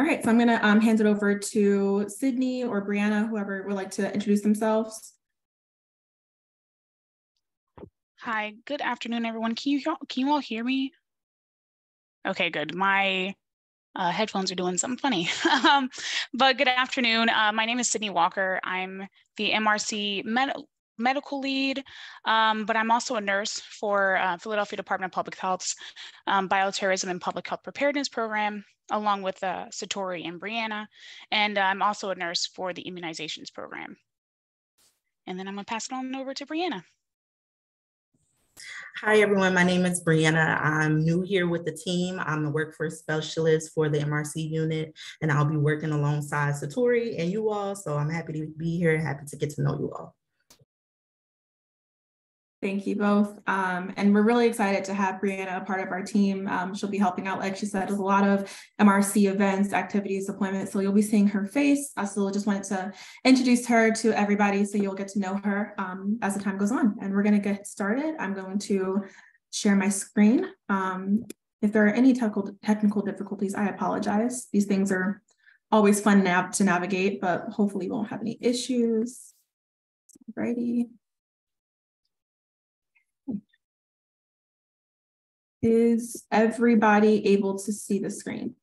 All right, so I'm gonna um, hand it over to Sydney or Brianna, whoever would like to introduce themselves. Hi, good afternoon, everyone. Can you can you all hear me? Okay, good. My uh, headphones are doing something funny. um, but good afternoon. Uh, my name is Sydney Walker. I'm the MRC med medical lead, um, but I'm also a nurse for uh, Philadelphia Department of Public Health's um, Bioterrorism and Public Health Preparedness Program, along with uh, Satori and Brianna. And I'm also a nurse for the immunizations program. And then I'm gonna pass it on over to Brianna. Hi, everyone. My name is Brianna. I'm new here with the team. I'm the workforce specialist for the MRC unit, and I'll be working alongside Satori and you all. So I'm happy to be here and happy to get to know you all. Thank you both. Um, and we're really excited to have Brianna a part of our team. Um, she'll be helping out, like she said, with a lot of MRC events, activities, deployments. So you'll be seeing her face. I still just wanted to introduce her to everybody so you'll get to know her um, as the time goes on. And we're going to get started. I'm going to share my screen. Um, if there are any technical, difficulties, I apologize. These things are always fun to navigate, but hopefully won't have any issues. Alrighty. Is everybody able to see the screen?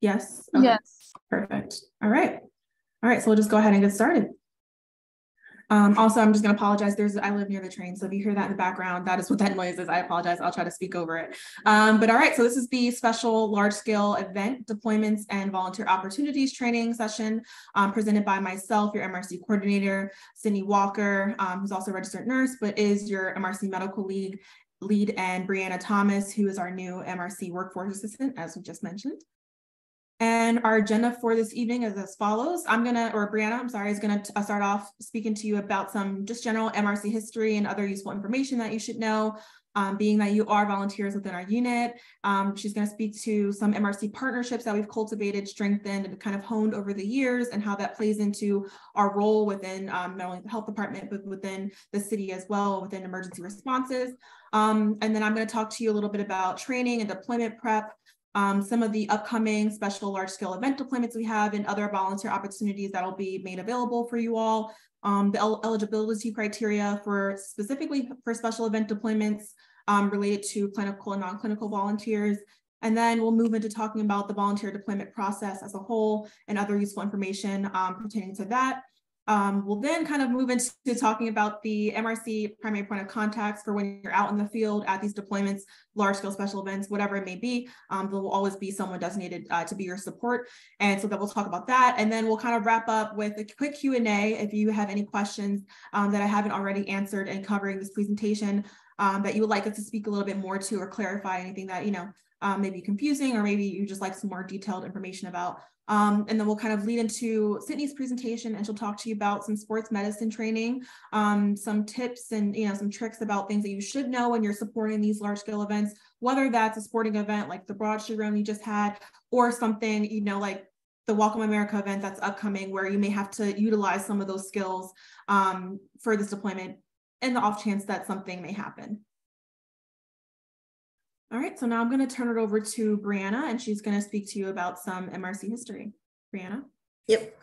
Yes? Okay. Yes. Perfect. All right. All right, so we'll just go ahead and get started. Um, also, I'm just going to apologize. There's I live near the train, so if you hear that in the background, that is what that noise is. I apologize. I'll try to speak over it. Um, but all right, so this is the special large-scale event deployments and volunteer opportunities training session um, presented by myself, your MRC coordinator, Sydney Walker, um, who's also a registered nurse, but is your MRC medical lead lead and Brianna Thomas, who is our new MRC workforce assistant, as we just mentioned. And our agenda for this evening is as follows. I'm gonna, or Brianna, I'm sorry, is gonna uh, start off speaking to you about some just general MRC history and other useful information that you should know, um, being that you are volunteers within our unit. Um, she's gonna speak to some MRC partnerships that we've cultivated, strengthened, and kind of honed over the years and how that plays into our role within um, not only the health department, but within the city as well, within emergency responses. Um, and then I'm gonna talk to you a little bit about training and deployment prep, um, some of the upcoming special large scale event deployments we have and other volunteer opportunities that will be made available for you all. Um, the el eligibility criteria for specifically for special event deployments um, related to clinical and non-clinical volunteers. And then we'll move into talking about the volunteer deployment process as a whole and other useful information um, pertaining to that. Um, we'll then kind of move into talking about the MRC primary point of contacts for when you're out in the field at these deployments, large scale special events, whatever it may be. Um, there will always be someone designated uh, to be your support. And so that we'll talk about that. And then we'll kind of wrap up with a quick Q&A if you have any questions um, that I haven't already answered in covering this presentation um, that you would like us to speak a little bit more to or clarify anything that, you know, um, maybe confusing or maybe you just like some more detailed information about um, and then we'll kind of lead into Sydney's presentation and she'll talk to you about some sports medicine training, um, some tips and you know some tricks about things that you should know when you're supporting these large scale events, whether that's a sporting event like the Broad Street Run you just had, or something, you know, like the Welcome America event that's upcoming where you may have to utilize some of those skills um, for this deployment and the off chance that something may happen. All right, so now I'm going to turn it over to Brianna and she's going to speak to you about some MRC history. Brianna? Yep.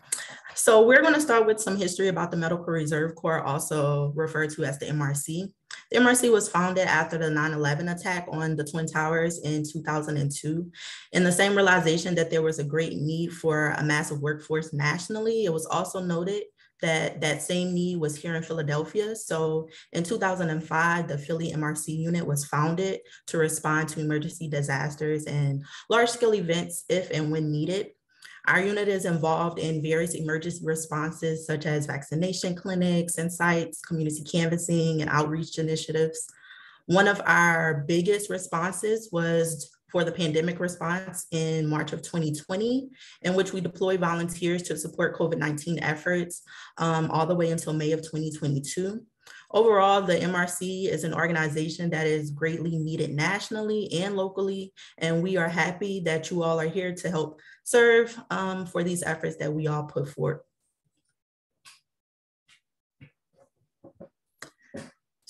So we're going to start with some history about the Medical Reserve Corps, also referred to as the MRC. The MRC was founded after the 9-11 attack on the Twin Towers in 2002. In the same realization that there was a great need for a massive workforce nationally, it was also noted that that same need was here in Philadelphia. So in 2005, the Philly MRC unit was founded to respond to emergency disasters and large scale events if and when needed. Our unit is involved in various emergency responses such as vaccination clinics and sites, community canvassing and outreach initiatives. One of our biggest responses was for the pandemic response in March of 2020, in which we deployed volunteers to support COVID-19 efforts um, all the way until May of 2022. Overall, the MRC is an organization that is greatly needed nationally and locally, and we are happy that you all are here to help serve um, for these efforts that we all put forth.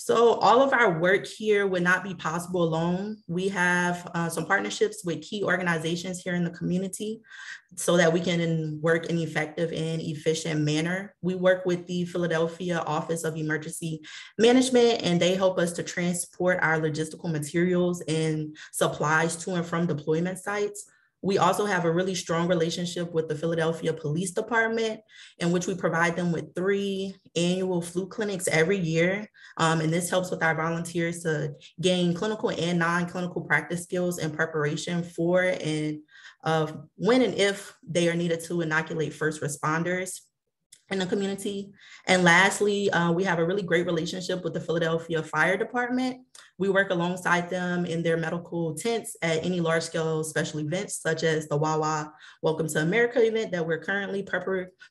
So all of our work here would not be possible alone. We have uh, some partnerships with key organizations here in the community so that we can work in an effective and efficient manner. We work with the Philadelphia Office of Emergency Management and they help us to transport our logistical materials and supplies to and from deployment sites. We also have a really strong relationship with the Philadelphia Police Department, in which we provide them with three annual flu clinics every year. Um, and this helps with our volunteers to gain clinical and non-clinical practice skills in preparation for and uh, when and if they are needed to inoculate first responders in the community. And lastly, uh, we have a really great relationship with the Philadelphia Fire Department. We work alongside them in their medical tents at any large scale special events, such as the Wawa Welcome to America event that we're currently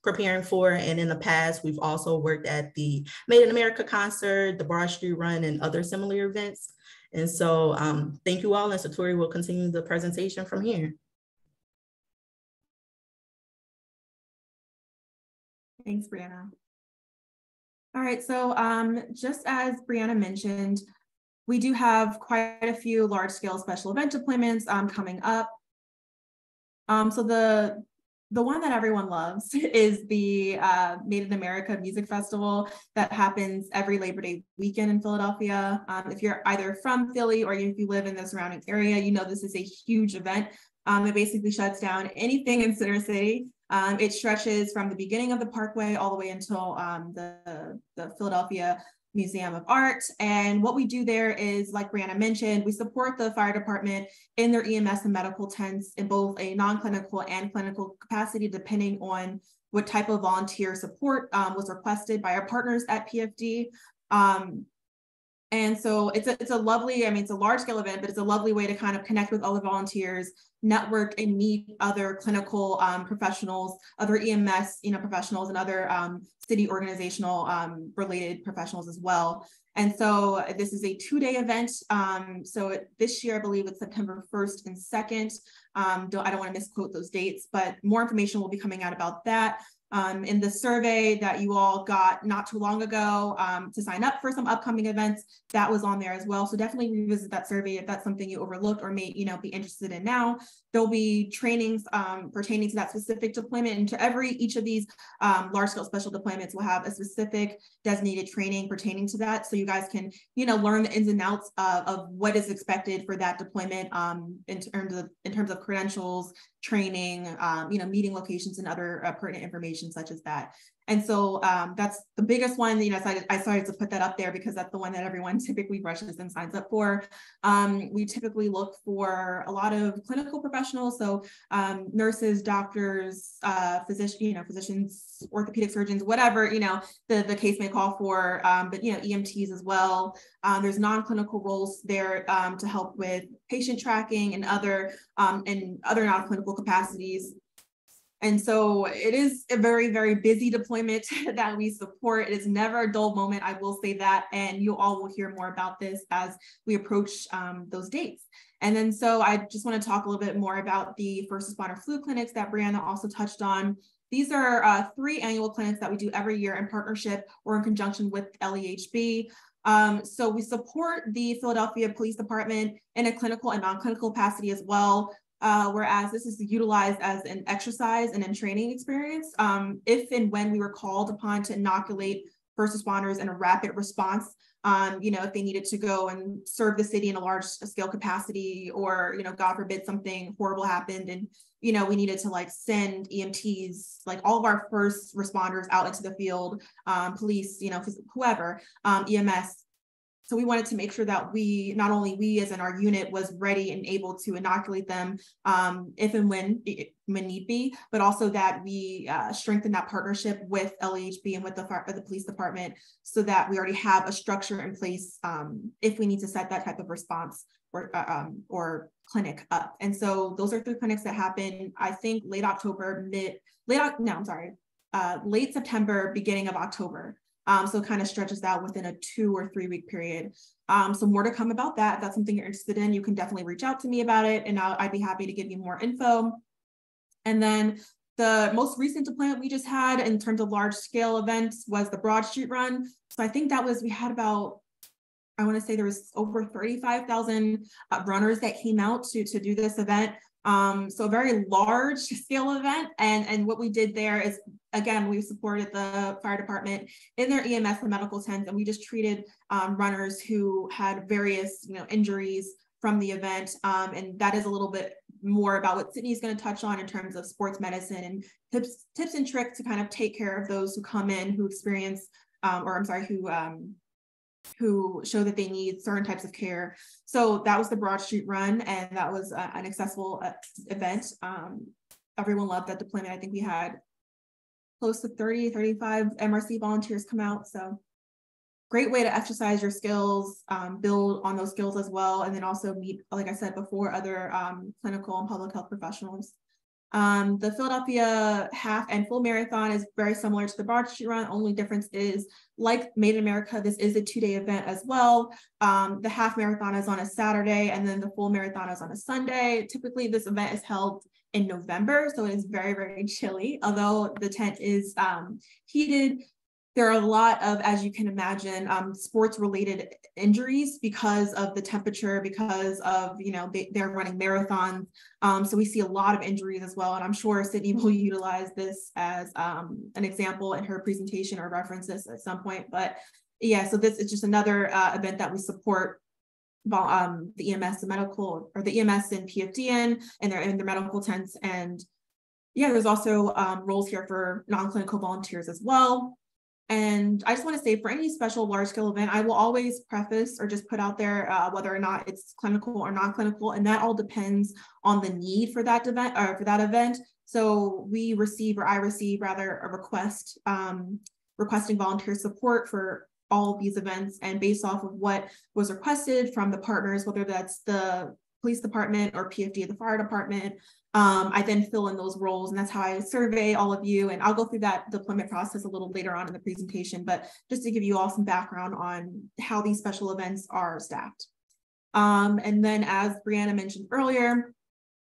preparing for. And in the past, we've also worked at the Made in America concert, the Broad Street Run, and other similar events. And so um, thank you all, and Satori will continue the presentation from here. Thanks, Brianna. All right, so um, just as Brianna mentioned, we do have quite a few large scale special event deployments um, coming up. Um, so the the one that everyone loves is the uh, Made in America Music Festival that happens every Labor Day weekend in Philadelphia. Um, if you're either from Philly or if you live in the surrounding area, you know this is a huge event. Um, it basically shuts down anything in Center City um, it stretches from the beginning of the parkway all the way until um, the, the Philadelphia Museum of Art. And what we do there is, like Brianna mentioned, we support the fire department in their EMS and medical tents in both a non-clinical and clinical capacity, depending on what type of volunteer support um, was requested by our partners at PFD. Um, and so it's a, it's a lovely, I mean, it's a large scale event, but it's a lovely way to kind of connect with all the volunteers, network and meet other clinical um, professionals, other EMS, you know, professionals and other um, city organizational um, related professionals as well. And so this is a two-day event. Um, so it, this year, I believe it's September 1st and 2nd. Um, don't, I don't want to misquote those dates, but more information will be coming out about that um, in the survey that you all got not too long ago um, to sign up for some upcoming events that was on there as well. So definitely revisit that survey if that's something you overlooked or may you know be interested in now. There'll be trainings um, pertaining to that specific deployment and to every each of these um, large scale special deployments will have a specific designated training pertaining to that. So you guys can you know learn the ins and outs of, of what is expected for that deployment um, in terms of in terms of credentials training, um, you know, meeting locations and other uh, pertinent information such as that. And so um, that's the biggest one, you know, I, I started to put that up there because that's the one that everyone typically rushes and signs up for. Um, we typically look for a lot of clinical professionals, so um, nurses, doctors, uh, physicians, you know, physicians, orthopedic surgeons, whatever, you know, the, the case may call for, um, but, you know, EMTs as well. Um, there's non-clinical roles there um, to help with patient tracking and other, and other non-clinical capacities. And so it is a very, very busy deployment that we support. It is never a dull moment, I will say that. And you all will hear more about this as we approach um, those dates. And then so I just want to talk a little bit more about the first responder flu clinics that Brianna also touched on. These are uh, three annual clinics that we do every year in partnership or in conjunction with LEHB. Um, so we support the Philadelphia Police Department in a clinical and non-clinical capacity as well uh, whereas this is utilized as an exercise and in training experience. Um, if and when we were called upon to inoculate first responders in a rapid response, um, you know, if they needed to go and serve the city in a large scale capacity, or you know, God forbid something horrible happened, and you know, we needed to like send EMTs, like all of our first responders out into the field, um, police, you know, whoever, um, EMS, so we wanted to make sure that we, not only we as in our unit was ready and able to inoculate them um, if and when, when need be, but also that we uh, strengthen that partnership with LEHB and with the, the police department so that we already have a structure in place um, if we need to set that type of response or, uh, um, or clinic up. And so those are three clinics that happen, I think late October, mid, late, no, I'm sorry, uh, late September, beginning of October. Um, so it kind of stretches out within a two or three week period. Um, so more to come about that. If that's something you're interested in, you can definitely reach out to me about it and i would be happy to give you more info. And then the most recent deployment we just had in terms of large scale events was the Broad Street Run. So I think that was, we had about I want to say there was over 35,000 uh, runners that came out to, to do this event. Um, so a very large scale event. And, and what we did there is, again, we supported the fire department in their EMS and medical tents, and we just treated um, runners who had various, you know, injuries from the event. Um, and that is a little bit more about what Sydney is going to touch on in terms of sports medicine and tips, tips and tricks to kind of take care of those who come in who experience, um, or I'm sorry, who um, who show that they need certain types of care. So that was the Broad Street Run, and that was uh, an accessible uh, event. Um, everyone loved that deployment. I think we had close to 30, 35 MRC volunteers come out. So great way to exercise your skills, um, build on those skills as well, and then also meet, like I said before, other um, clinical and public health professionals. Um, the Philadelphia half and full marathon is very similar to the Broad Street Run. Only difference is, like Made in America, this is a two-day event as well. Um, the half marathon is on a Saturday, and then the full marathon is on a Sunday. Typically, this event is held in November, so it is very, very chilly. Although the tent is um, heated, there are a lot of, as you can imagine, um, sports related injuries because of the temperature, because of, you know, they, they're running marathons. Um, so we see a lot of injuries as well. And I'm sure Sydney will utilize this as um, an example in her presentation or reference this at some point. But yeah, so this is just another uh, event that we support um, the EMS, the medical, or the EMS and PFDN and they're in their medical tents. And yeah, there's also um, roles here for non-clinical volunteers as well. And I just want to say for any special large scale event, I will always preface or just put out there uh, whether or not it's clinical or non-clinical. And that all depends on the need for that event or for that event. So we receive or I receive rather a request um, requesting volunteer support for all of these events and based off of what was requested from the partners, whether that's the police department or PFD, the fire department, um, I then fill in those roles and that's how I survey all of you. And I'll go through that deployment process a little later on in the presentation, but just to give you all some background on how these special events are staffed. Um, and then as Brianna mentioned earlier,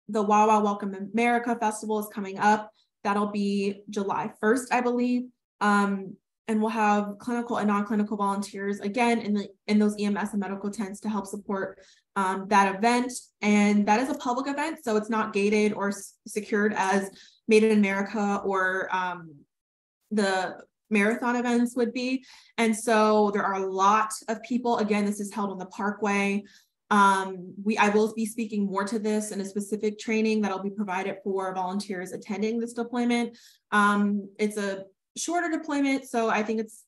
the Wawa Welcome America Festival is coming up. That'll be July 1st, I believe. Um, and we'll have clinical and non-clinical volunteers again in the in those EMS and medical tents to help support um, that event. And that is a public event, so it's not gated or secured as Made in America or um, the marathon events would be. And so there are a lot of people. Again, this is held on the Parkway. Um, we I will be speaking more to this in a specific training that'll be provided for volunteers attending this deployment. Um, it's a shorter deployment, so I think it's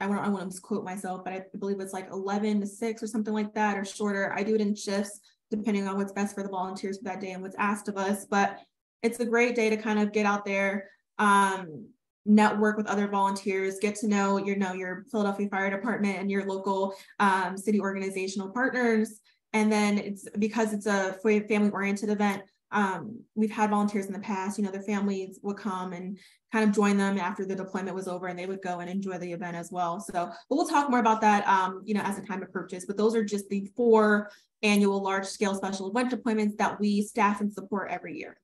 I want I want to misquote myself, but I believe it's like 11 to 6 or something like that, or shorter. I do it in shifts depending on what's best for the volunteers for that day and what's asked of us. But it's a great day to kind of get out there, um, network with other volunteers, get to know your know your Philadelphia Fire Department and your local um, city organizational partners. And then it's because it's a family oriented event um, we've had volunteers in the past, you know, their families would come and kind of join them after the deployment was over and they would go and enjoy the event as well. So, but we'll talk more about that, um, you know, as the time approaches, but those are just the four annual large scale special event deployments that we staff and support every year.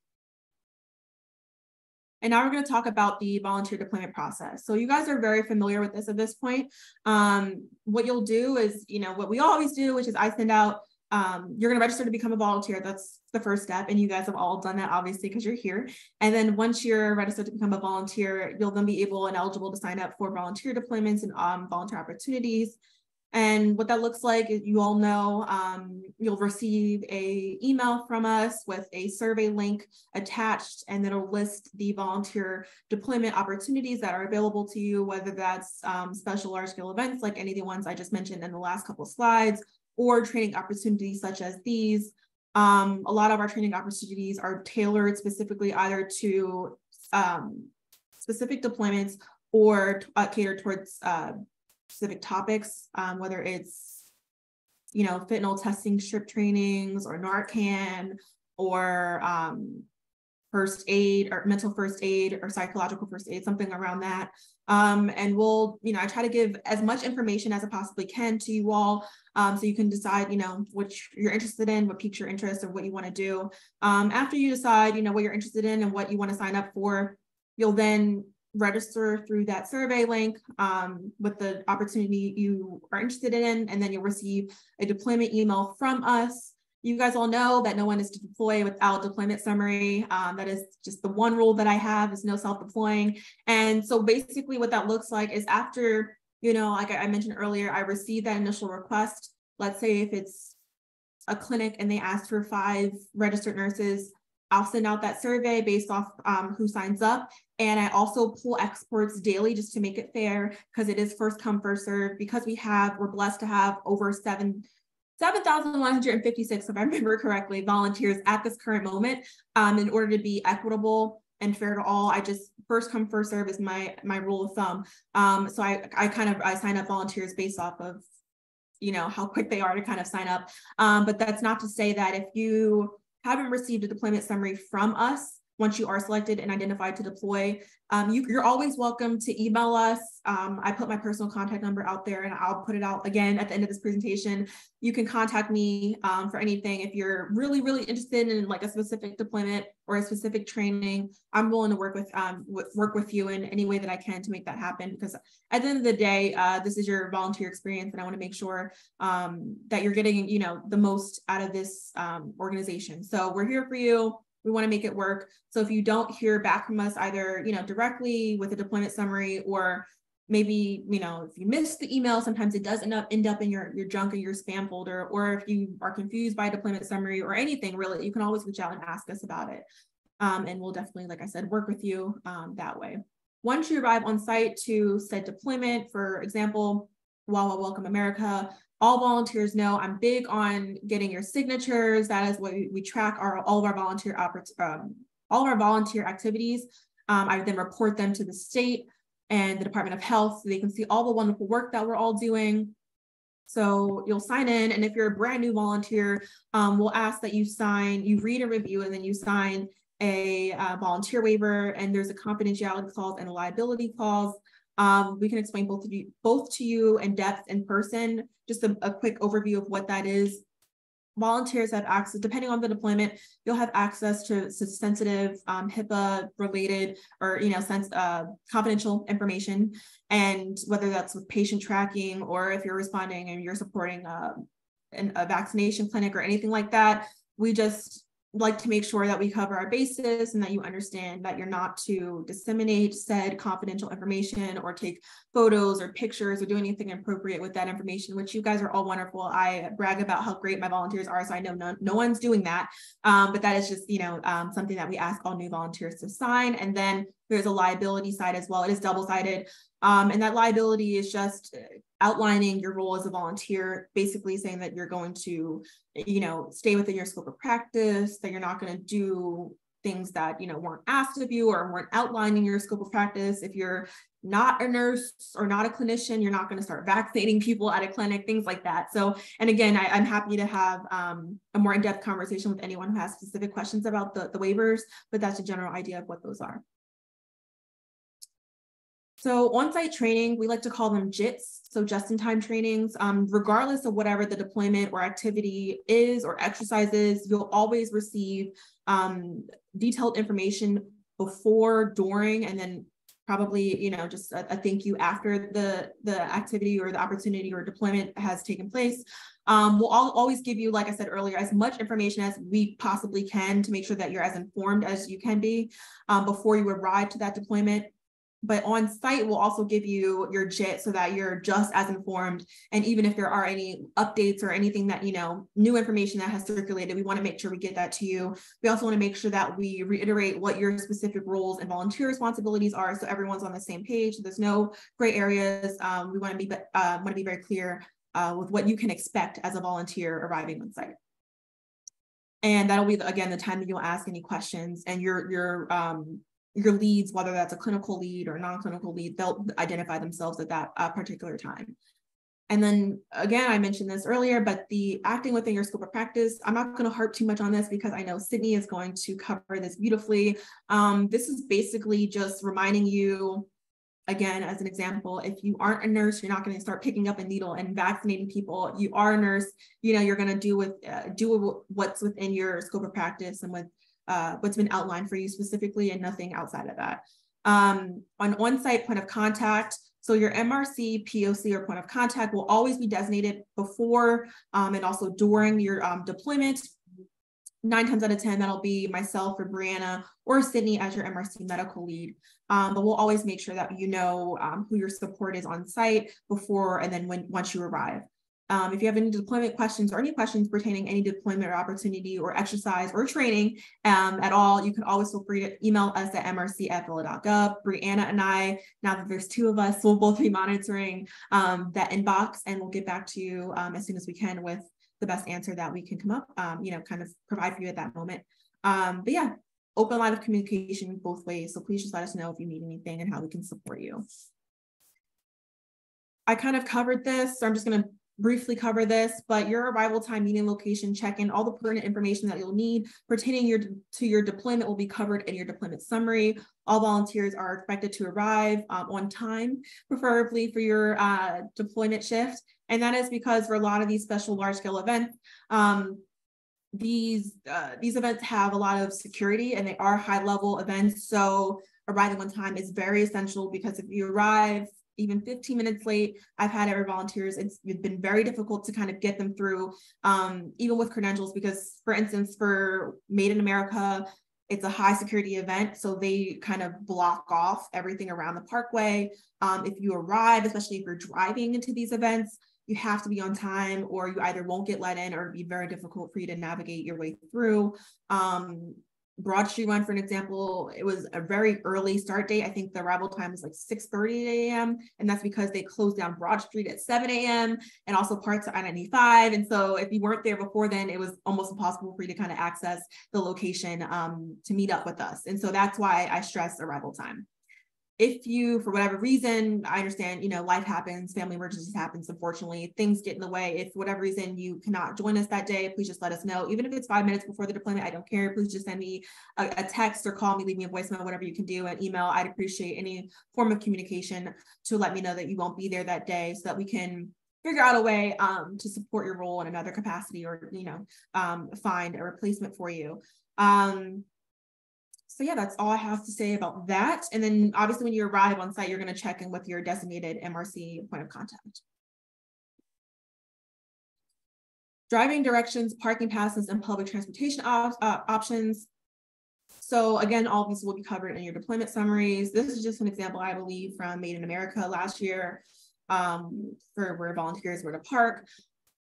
And now we're going to talk about the volunteer deployment process. So you guys are very familiar with this at this point. Um, what you'll do is, you know, what we always do, which is I send out um, you're going to register to become a volunteer. That's the first step. And you guys have all done that, obviously, because you're here. And then once you're registered to become a volunteer, you'll then be able and eligible to sign up for volunteer deployments and um, volunteer opportunities. And what that looks like, you all know, um, you'll receive a email from us with a survey link attached, and it'll list the volunteer deployment opportunities that are available to you, whether that's um, special large scale events like any of the ones I just mentioned in the last couple slides, or training opportunities such as these. Um, a lot of our training opportunities are tailored specifically either to um, specific deployments or uh, catered towards uh, specific topics, um, whether it's, you know, fentanyl testing strip trainings or Narcan or um, first aid or mental first aid or psychological first aid, something around that. Um, and we'll, you know, I try to give as much information as I possibly can to you all um, so you can decide, you know, which you're interested in, what piques your interest or what you want to do. Um, after you decide, you know, what you're interested in and what you want to sign up for, you'll then register through that survey link um, with the opportunity you are interested in, and then you'll receive a deployment email from us. You guys all know that no one is to deploy without deployment summary. Um, that is just the one rule that I have is no self-deploying. And so basically what that looks like is after, you know, like I mentioned earlier, I received that initial request. Let's say if it's a clinic and they ask for five registered nurses, I'll send out that survey based off um, who signs up. And I also pull exports daily just to make it fair because it is first come, first serve. Because we have, we're blessed to have over seven 7,156, if I remember correctly, volunteers at this current moment. Um, in order to be equitable and fair to all, I just first come, first serve is my my rule of thumb. Um, so I, I kind of I sign up volunteers based off of you know how quick they are to kind of sign up. Um, but that's not to say that if you haven't received a deployment summary from us, once you are selected and identified to deploy, um, you, are always welcome to email us. Um, I put my personal contact number out there and I'll put it out again at the end of this presentation. You can contact me um, for anything. If you're really, really interested in like a specific deployment or a specific training, I'm willing to work with um, work with you in any way that I can to make that happen. Because at the end of the day, uh, this is your volunteer experience, and I want to make sure um, that you're getting, you know, the most out of this um, organization. So we're here for you we want to make it work. So if you don't hear back from us either, you know, directly with a deployment summary or maybe, you know, if you miss the email, sometimes it does end up end up in your, your junk or your spam folder, or if you are confused by a deployment summary or anything really, you can always reach out and ask us about it. Um, and we'll definitely, like I said, work with you um, that way. Once you arrive on site to said deployment, for example, Wawa Welcome America, all volunteers know I'm big on getting your signatures. That is what we, track our all of our volunteer um, all of our volunteer activities. Um, I then report them to the state and the Department of Health so they can see all the wonderful work that we're all doing. So you'll sign in, and if you're a brand new volunteer, um, we'll ask that you sign, you read a review, and then you sign a uh, volunteer waiver. And there's a confidentiality clause and a liability clause. Um, we can explain both of you, both to you in depth in person. Just a, a quick overview of what that is. Volunteers have access, depending on the deployment, you'll have access to, to sensitive um, HIPAA related or you know sense uh, confidential information, and whether that's with patient tracking or if you're responding and you're supporting uh, an, a vaccination clinic or anything like that, we just like to make sure that we cover our bases and that you understand that you're not to disseminate said confidential information or take photos or pictures or do anything inappropriate with that information, which you guys are all wonderful. I brag about how great my volunteers are, so I know no, no one's doing that. Um, but that is just, you know, um, something that we ask all new volunteers to sign. And then there's a liability side as well. It is double-sided. Um, and that liability is just outlining your role as a volunteer, basically saying that you're going to, you know, stay within your scope of practice, that you're not going to do things that, you know, weren't asked of you or weren't outlining your scope of practice. If you're not a nurse or not a clinician, you're not going to start vaccinating people at a clinic, things like that. So, and again, I, am happy to have um, a more in-depth conversation with anyone who has specific questions about the, the waivers, but that's a general idea of what those are. So on-site training, we like to call them JITs, so just-in-time trainings. Um, regardless of whatever the deployment or activity is or exercises, you'll always receive um, detailed information before, during, and then probably you know just a, a, thank you after the the activity or the opportunity or deployment has taken place um, we'll all, always give you like i said earlier as much information as we possibly can to make sure that you're as informed as you can be um, before you arrive to that deployment but on site we'll also give you your JIT so that you're just as informed. And even if there are any updates or anything that, you know, new information that has circulated, we want to make sure we get that to you. We also want to make sure that we reiterate what your specific roles and volunteer responsibilities are so everyone's on the same page. There's no gray areas. Um, we want to be, uh, want to be very clear uh, with what you can expect as a volunteer arriving on site. And that'll be, again, the time that you'll ask any questions and your, your um, your leads, whether that's a clinical lead or non-clinical lead, they'll identify themselves at that uh, particular time. And then again, I mentioned this earlier, but the acting within your scope of practice, I'm not going to harp too much on this because I know Sydney is going to cover this beautifully. Um, this is basically just reminding you, again, as an example, if you aren't a nurse, you're not going to start picking up a needle and vaccinating people. You are a nurse, you know, you're going to do with uh, do what's within your scope of practice and with uh, what's been outlined for you specifically and nothing outside of that. Um, an on-site point of contact, so your MRC, POC, or point of contact will always be designated before um, and also during your um, deployment. Nine times out of 10, that'll be myself or Brianna or Sydney as your MRC medical lead. Um, but we'll always make sure that you know um, who your support is on site before and then when once you arrive. Um, if you have any deployment questions or any questions pertaining any deployment or opportunity or exercise or training um, at all, you can always feel free to email us at mrc at Brianna and I, now that there's two of us, we'll both be monitoring um, that inbox and we'll get back to you um, as soon as we can with the best answer that we can come up, um, you know, kind of provide for you at that moment. Um, but yeah, open line of communication both ways. So please just let us know if you need anything and how we can support you. I kind of covered this, so I'm just going to briefly cover this, but your arrival time, meeting location, check-in, all the pertinent information that you'll need pertaining your, to your deployment will be covered in your deployment summary. All volunteers are expected to arrive um, on time, preferably for your uh, deployment shift. And that is because for a lot of these special large-scale events, um, these uh, these events have a lot of security and they are high-level events. So arriving on time is very essential because if you arrive even 15 minutes late. I've had ever volunteers. It's been very difficult to kind of get them through, um, even with credentials, because for instance, for Made in America, it's a high security event. So they kind of block off everything around the parkway. Um, if you arrive, especially if you're driving into these events, you have to be on time or you either won't get let in or it'd be very difficult for you to navigate your way through. Um, Broad Street one, for an example, it was a very early start date. I think the arrival time was like 6 30 a.m. And that's because they closed down Broad Street at 7 a.m. and also parts of I 95. And so if you weren't there before then, it was almost impossible for you to kind of access the location um, to meet up with us. And so that's why I stress arrival time if you for whatever reason i understand you know life happens family emergencies happens unfortunately things get in the way. If for whatever reason you cannot join us that day please just let us know. Even if it's five minutes before the deployment i don't care. Please just send me a, a text or call me leave me a voicemail whatever you can do an email. I'd appreciate any form of communication to let me know that you won't be there that day so that we can figure out a way um, to support your role in another capacity or you know um, find a replacement for you. Um, so yeah, that's all I have to say about that. And then obviously when you arrive on site, you're going to check in with your designated MRC point of contact. Driving directions, parking passes, and public transportation op uh, options. So again, all these will be covered in your deployment summaries. This is just an example, I believe, from Made in America last year um, for where volunteers were to park.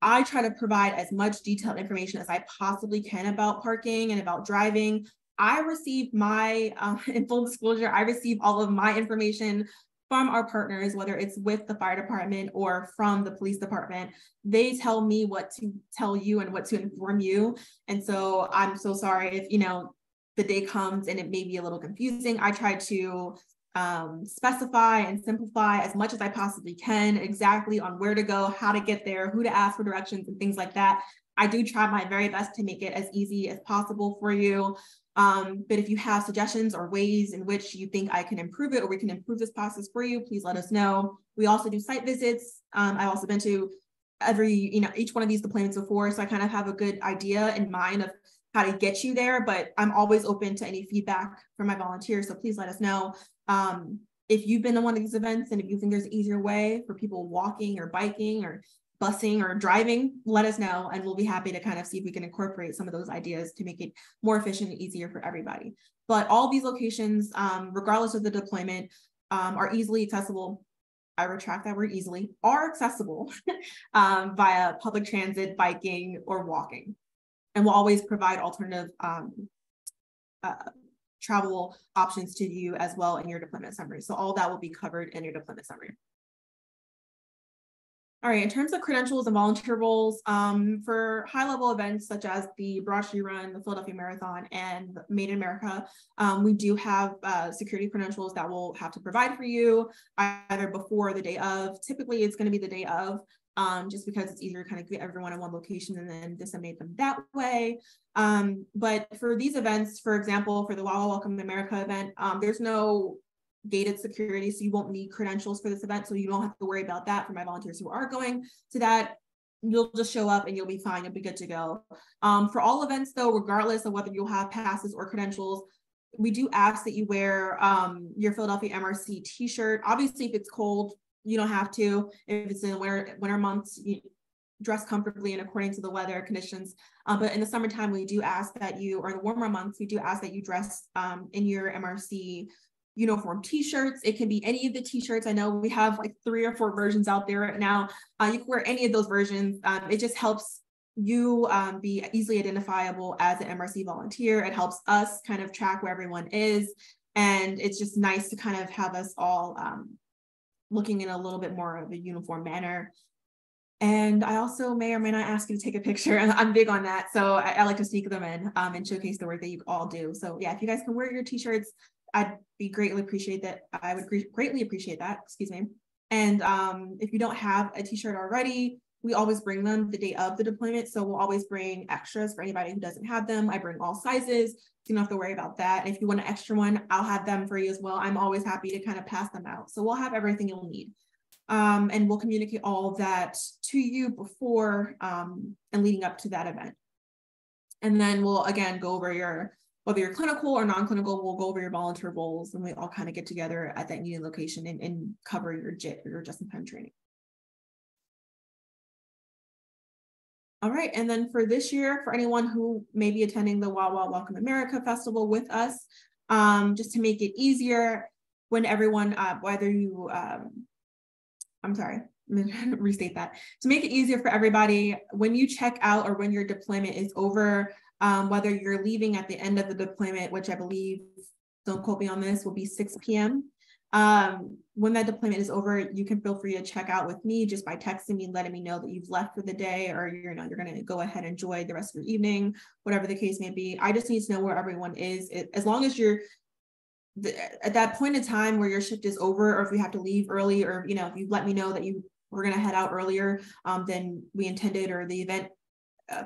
I try to provide as much detailed information as I possibly can about parking and about driving I receive my, uh, in full disclosure, I receive all of my information from our partners, whether it's with the fire department or from the police department. They tell me what to tell you and what to inform you. And so I'm so sorry if, you know, the day comes and it may be a little confusing. I try to um, specify and simplify as much as I possibly can exactly on where to go, how to get there, who to ask for directions, and things like that. I do try my very best to make it as easy as possible for you. Um, but if you have suggestions or ways in which you think I can improve it or we can improve this process for you, please let us know. We also do site visits. Um, I've also been to every, you know, each one of these deployments before. So I kind of have a good idea in mind of how to get you there, but I'm always open to any feedback from my volunteers. So please let us know. Um, if you've been to one of these events and if you think there's an easier way for people walking or biking or busing or driving, let us know and we'll be happy to kind of see if we can incorporate some of those ideas to make it more efficient and easier for everybody. But all these locations, um, regardless of the deployment, um, are easily accessible. I retract that word easily, are accessible um, via public transit, biking, or walking. And we'll always provide alternative um, uh, travel options to you as well in your deployment summary. So all that will be covered in your deployment summary. All right, in terms of credentials and volunteer roles, um, for high level events such as the Broad Street Run, the Philadelphia Marathon, and Made in America, um, we do have uh, security credentials that we'll have to provide for you either before the day of. Typically, it's going to be the day of. Um, just because it's easier to kind of get everyone in one location and then disseminate them that way. Um, but for these events, for example, for the Wawa Welcome America event, um, there's no gated security, so you won't need credentials for this event. So you don't have to worry about that for my volunteers who are going to that. You'll just show up and you'll be fine. You'll be good to go. Um, for all events, though, regardless of whether you'll have passes or credentials, we do ask that you wear um, your Philadelphia MRC t-shirt. Obviously, if it's cold, you don't have to. If it's in winter winter months, you dress comfortably and according to the weather conditions. Uh, but in the summertime, we do ask that you, or in the warmer months, we do ask that you dress um, in your MRC uniform t-shirts. It can be any of the t-shirts. I know we have like three or four versions out there right now. Uh, you can wear any of those versions. Um, it just helps you um, be easily identifiable as an MRC volunteer. It helps us kind of track where everyone is. And it's just nice to kind of have us all um, looking in a little bit more of a uniform manner. And I also may or may not ask you to take a picture. I'm big on that. So I, I like to sneak them in um, and showcase the work that you all do. So yeah, if you guys can wear your t-shirts, I'd be greatly appreciate that. I would greatly appreciate that. Excuse me. And um, if you don't have a t-shirt already, we always bring them the day of the deployment. So we'll always bring extras for anybody who doesn't have them. I bring all sizes. So you don't have to worry about that. And if you want an extra one, I'll have them for you as well. I'm always happy to kind of pass them out. So we'll have everything you'll need. Um, and we'll communicate all that to you before um, and leading up to that event. And then we'll again go over your whether you're clinical or non-clinical, we'll go over your volunteer roles and we all kind of get together at that meeting location and, and cover your JIT or your just-in-time training. All right, and then for this year, for anyone who may be attending the Wawa Welcome America Festival with us, um, just to make it easier when everyone, uh, whether you, um, I'm sorry, restate that. To make it easier for everybody, when you check out or when your deployment is over, um, whether you're leaving at the end of the deployment, which I believe, don't quote me on this, will be 6 p.m. Um, when that deployment is over, you can feel free to check out with me just by texting me, letting me know that you've left for the day, or you're, you know, you're going to go ahead and enjoy the rest of your evening, whatever the case may be. I just need to know where everyone is. It, as long as you're at that point in time where your shift is over, or if we have to leave early, or you know, if you let me know that you were going to head out earlier um, than we intended, or the event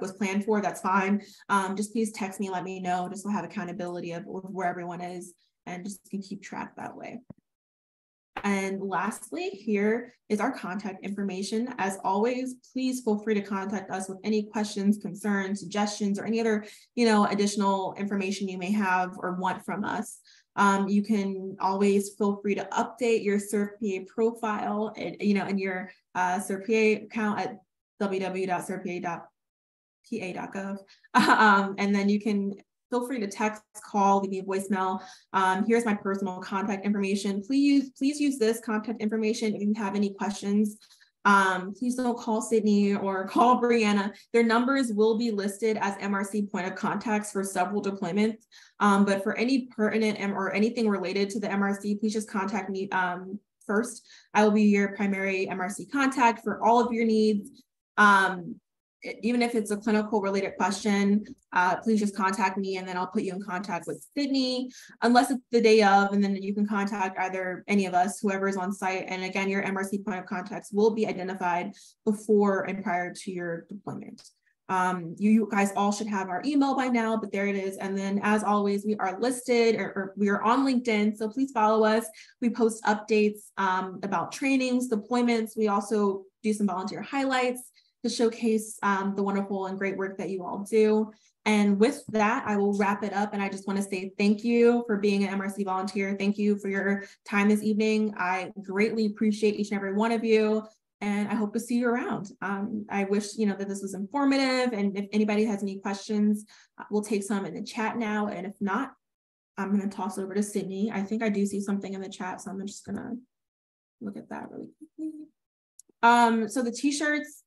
was planned for, that's fine. Um, just please text me, let me know, just to have accountability of, where everyone is, and just can keep track that way. And lastly, here is our contact information. As always, please feel free to contact us with any questions, concerns, suggestions, or any other, you know, additional information you may have or want from us. Um, you can always feel free to update your ServPA profile, you know, in your uh, ServPA account at www.servpa.pa.gov. Um, and then you can feel free to text, call, leave me a voicemail. Um, here's my personal contact information. Please, please use this contact information if you have any questions. Um, please don't call Sydney or call Brianna. Their numbers will be listed as MRC point of contacts for several deployments. Um, but for any pertinent or anything related to the MRC, please just contact me um, first. I will be your primary MRC contact for all of your needs. Um, even if it's a clinical related question, uh, please just contact me and then I'll put you in contact with Sydney, unless it's the day of, and then you can contact either any of us, whoever is on site. And again, your MRC point of contacts will be identified before and prior to your deployment. Um, you, you, guys all should have our email by now, but there it is. And then as always, we are listed or, or we are on LinkedIn. So please follow us. We post updates um, about trainings, deployments. We also do some volunteer highlights to showcase um, the wonderful and great work that you all do. And with that, I will wrap it up. And I just want to say thank you for being an MRC volunteer. Thank you for your time this evening. I greatly appreciate each and every one of you. And I hope to see you around. Um, I wish you know that this was informative. And if anybody has any questions, uh, we'll take some in the chat now. And if not, I'm going to toss over to Sydney. I think I do see something in the chat, so I'm just going to look at that really quickly. Um, so the t-shirts,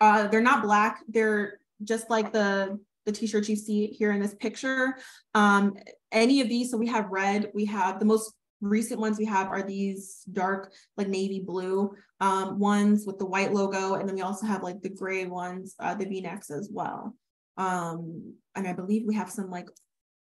uh, they're not black. They're just like the the t-shirts you see here in this picture. Um, any of these, so we have red, we have the most recent ones we have are these dark like navy blue um, ones with the white logo. And then we also have like the gray ones, uh, the v-necks as well. Um, and I believe we have some like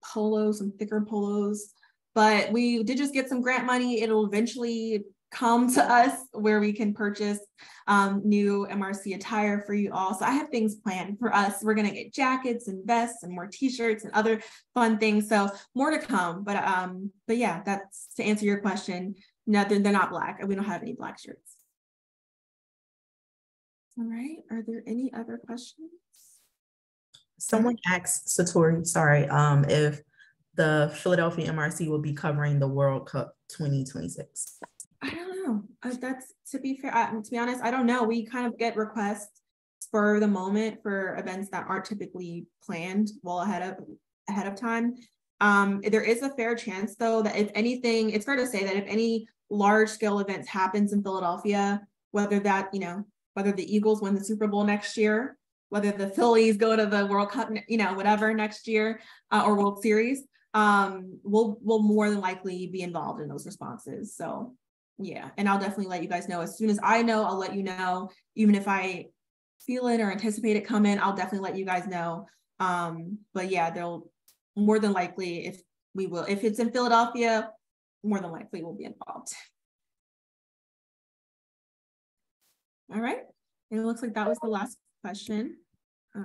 polos, some thicker polos, but we did just get some grant money. It'll eventually come to us where we can purchase um, new MRC attire for you all. So I have things planned for us. We're going to get jackets and vests and more t-shirts and other fun things. So more to come. But um, but yeah, that's to answer your question. No, they're, they're not black. We don't have any black shirts. All right. Are there any other questions? Someone asked Satori, sorry, um, if the Philadelphia MRC will be covering the World Cup 2026? I don't know. That's to be fair. To be honest, I don't know. We kind of get requests for the moment for events that aren't typically planned well ahead of ahead of time. Um, there is a fair chance though that if anything, it's fair to say that if any large scale events happens in Philadelphia, whether that, you know, whether the Eagles win the Super Bowl next year, whether the Phillies go to the World Cup, you know, whatever next year uh, or World Series, um, we'll we'll more than likely be involved in those responses. So yeah, and I'll definitely let you guys know as soon as I know. I'll let you know, even if I feel it or anticipate it coming. I'll definitely let you guys know. Um, but yeah, they'll more than likely if we will if it's in Philadelphia, more than likely we'll be involved. All right, it looks like that was the last question.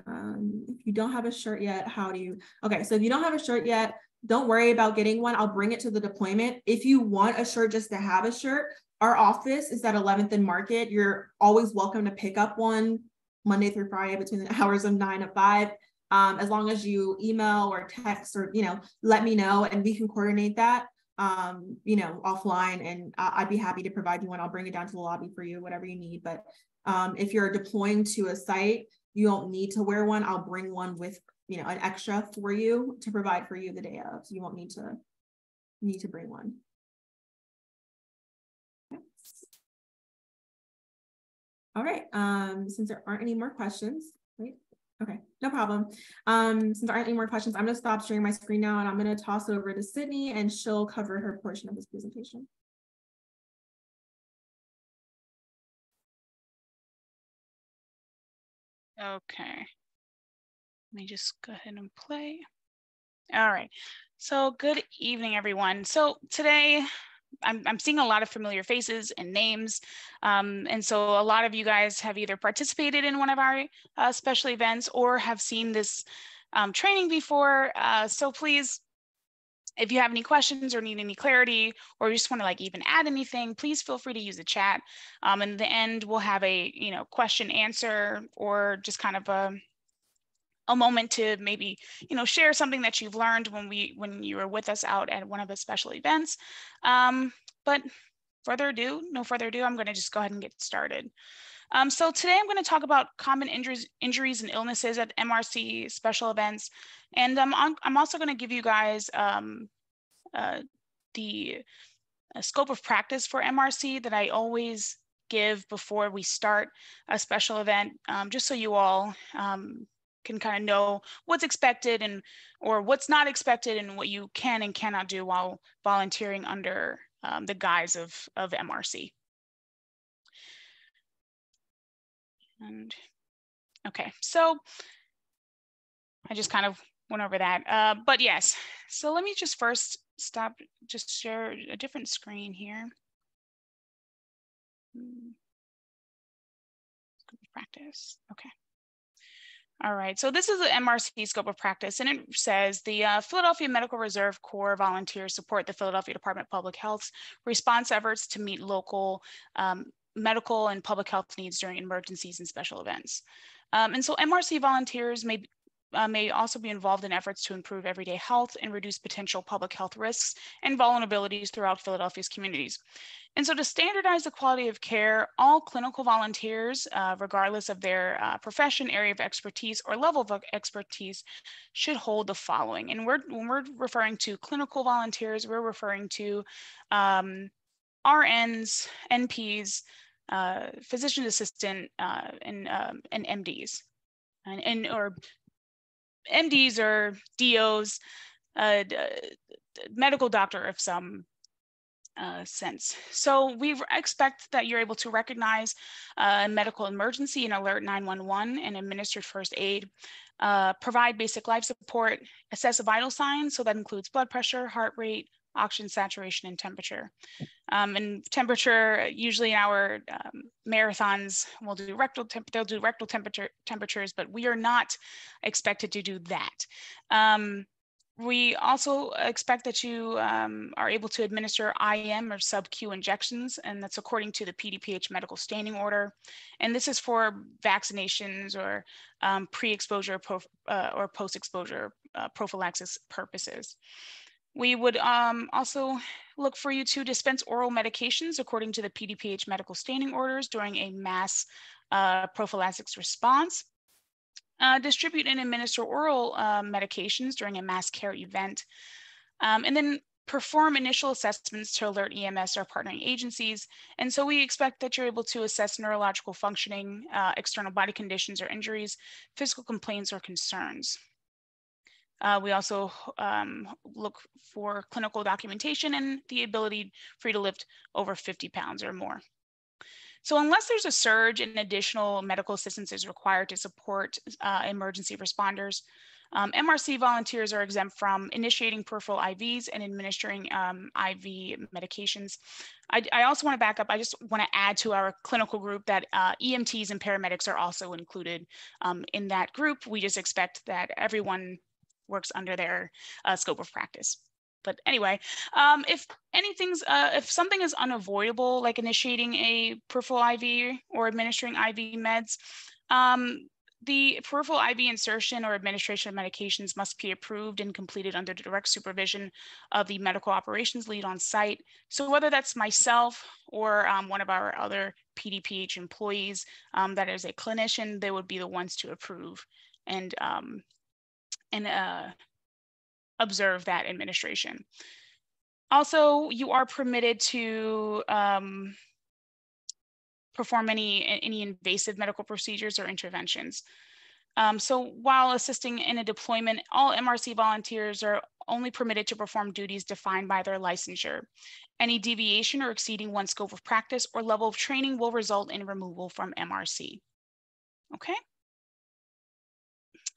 Um, if you don't have a shirt yet, how do you, okay, so if you don't have a shirt yet, don't worry about getting one. I'll bring it to the deployment. If you want a shirt just to have a shirt, our office is at 11th and Market. You're always welcome to pick up one Monday through Friday between the hours of nine to five. Um, as long as you email or text or, you know, let me know and we can coordinate that um, you know, offline and I'd be happy to provide you one. I'll bring it down to the lobby for you, whatever you need. But um, if you're deploying to a site, you don't need to wear one. I'll bring one with, you know, an extra for you to provide for you the day of. So you won't need to need to bring one. All right. Um, since there aren't any more questions, wait, Okay, no problem. Um, since there aren't any more questions, I'm to stop sharing my screen now and I'm to toss over to Sydney and she'll cover her portion of this presentation. Okay. Let me just go ahead and play. All right. So good evening, everyone. So today I'm, I'm seeing a lot of familiar faces and names. Um, and so a lot of you guys have either participated in one of our uh, special events or have seen this um, training before. Uh, so please, if you have any questions or need any clarity, or you just want to like even add anything, please feel free to use the chat. Um, in the end, we'll have a you know question answer or just kind of a a moment to maybe you know share something that you've learned when we when you were with us out at one of the special events. Um, but further ado no further ado i'm going to just go ahead and get started. Um, so today i'm going to talk about common injuries injuries and illnesses at mrc special events. And um, I'm, also going to give you guys um, uh, the uh, scope of practice for mrc that i always give before we start a special event um, just so you all um, can kind of know what's expected and or what's not expected and what you can and cannot do while volunteering under um, the guise of, of MRC. And okay, so I just kind of went over that. Uh, but yes, so let me just first stop, just share a different screen here. Hmm. Practice, okay. All right, so this is the MRC scope of practice, and it says the uh, Philadelphia Medical Reserve Corps volunteers support the Philadelphia Department of Public Health's response efforts to meet local um, medical and public health needs during emergencies and special events. Um, and so MRC volunteers may uh, may also be involved in efforts to improve everyday health and reduce potential public health risks and vulnerabilities throughout Philadelphia's communities. And so to standardize the quality of care, all clinical volunteers, uh, regardless of their uh, profession, area of expertise, or level of expertise, should hold the following. And we're, when we're referring to clinical volunteers, we're referring to um, RNs, NPs, uh, physician assistant, uh, and, um, and MDs. And, and or MDs or DOs, uh, medical doctor of some uh, sense. So we expect that you're able to recognize a medical emergency and alert 911 and administered first aid, uh, provide basic life support, assess vital signs. So that includes blood pressure, heart rate, oxygen saturation and temperature. Um, and temperature, usually in our um, marathons, we'll do rectal temp they'll do rectal temperature temperatures, but we are not expected to do that. Um, we also expect that you um, are able to administer IM or sub-Q injections, and that's according to the PDPH medical standing order. And this is for vaccinations or um, pre-exposure uh, or post-exposure uh, prophylaxis purposes. We would um, also look for you to dispense oral medications according to the PDPH medical standing orders during a mass uh, prophylaxis response. Uh, distribute and administer oral uh, medications during a mass care event. Um, and then perform initial assessments to alert EMS or partnering agencies. And so we expect that you're able to assess neurological functioning, uh, external body conditions or injuries, physical complaints or concerns. Uh, we also um, look for clinical documentation and the ability for you to lift over 50 pounds or more. So unless there's a surge and additional medical assistance is required to support uh, emergency responders, um, MRC volunteers are exempt from initiating peripheral IVs and administering um, IV medications. I, I, also want to back up. I just want to add to our clinical group that uh, EMTs and paramedics are also included um, in that group. We just expect that everyone works under their uh, scope of practice. But anyway, um, if anything's, uh, if something is unavoidable, like initiating a peripheral IV or administering IV meds, um, the peripheral IV insertion or administration of medications must be approved and completed under the direct supervision of the medical operations lead on site. So whether that's myself or um, one of our other PDPH employees um, that is a clinician, they would be the ones to approve and um, and uh, observe that administration. Also, you are permitted to um, perform any, any invasive medical procedures or interventions. Um, so while assisting in a deployment, all MRC volunteers are only permitted to perform duties defined by their licensure. Any deviation or exceeding one scope of practice or level of training will result in removal from MRC. Okay.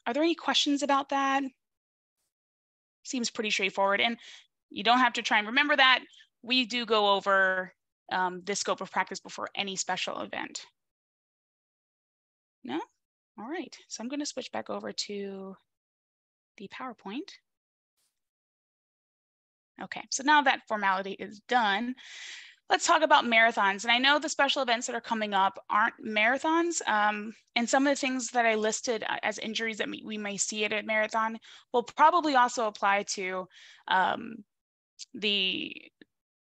Are there any questions about that? Seems pretty straightforward. And you don't have to try and remember that. We do go over um, this scope of practice before any special event. No? All right. So I'm going to switch back over to the PowerPoint. Okay, so now that formality is done, let's talk about marathons. And I know the special events that are coming up aren't marathons. Um, and some of the things that I listed uh, as injuries that we may see at a marathon will probably also apply to um, the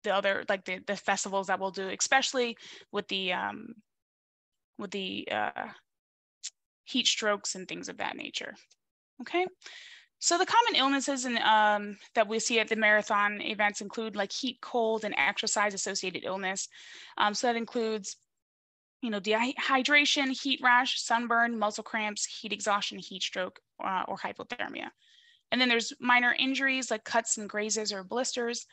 the other like the, the festivals that we'll do, especially with the um, with the uh, heat strokes and things of that nature. Okay. So the common illnesses and, um, that we see at the marathon events include like heat, cold, and exercise associated illness. Um, so that includes, you know, dehydration, heat rash, sunburn, muscle cramps, heat exhaustion, heat stroke, uh, or hypothermia. And then there's minor injuries like cuts and grazes or blisters,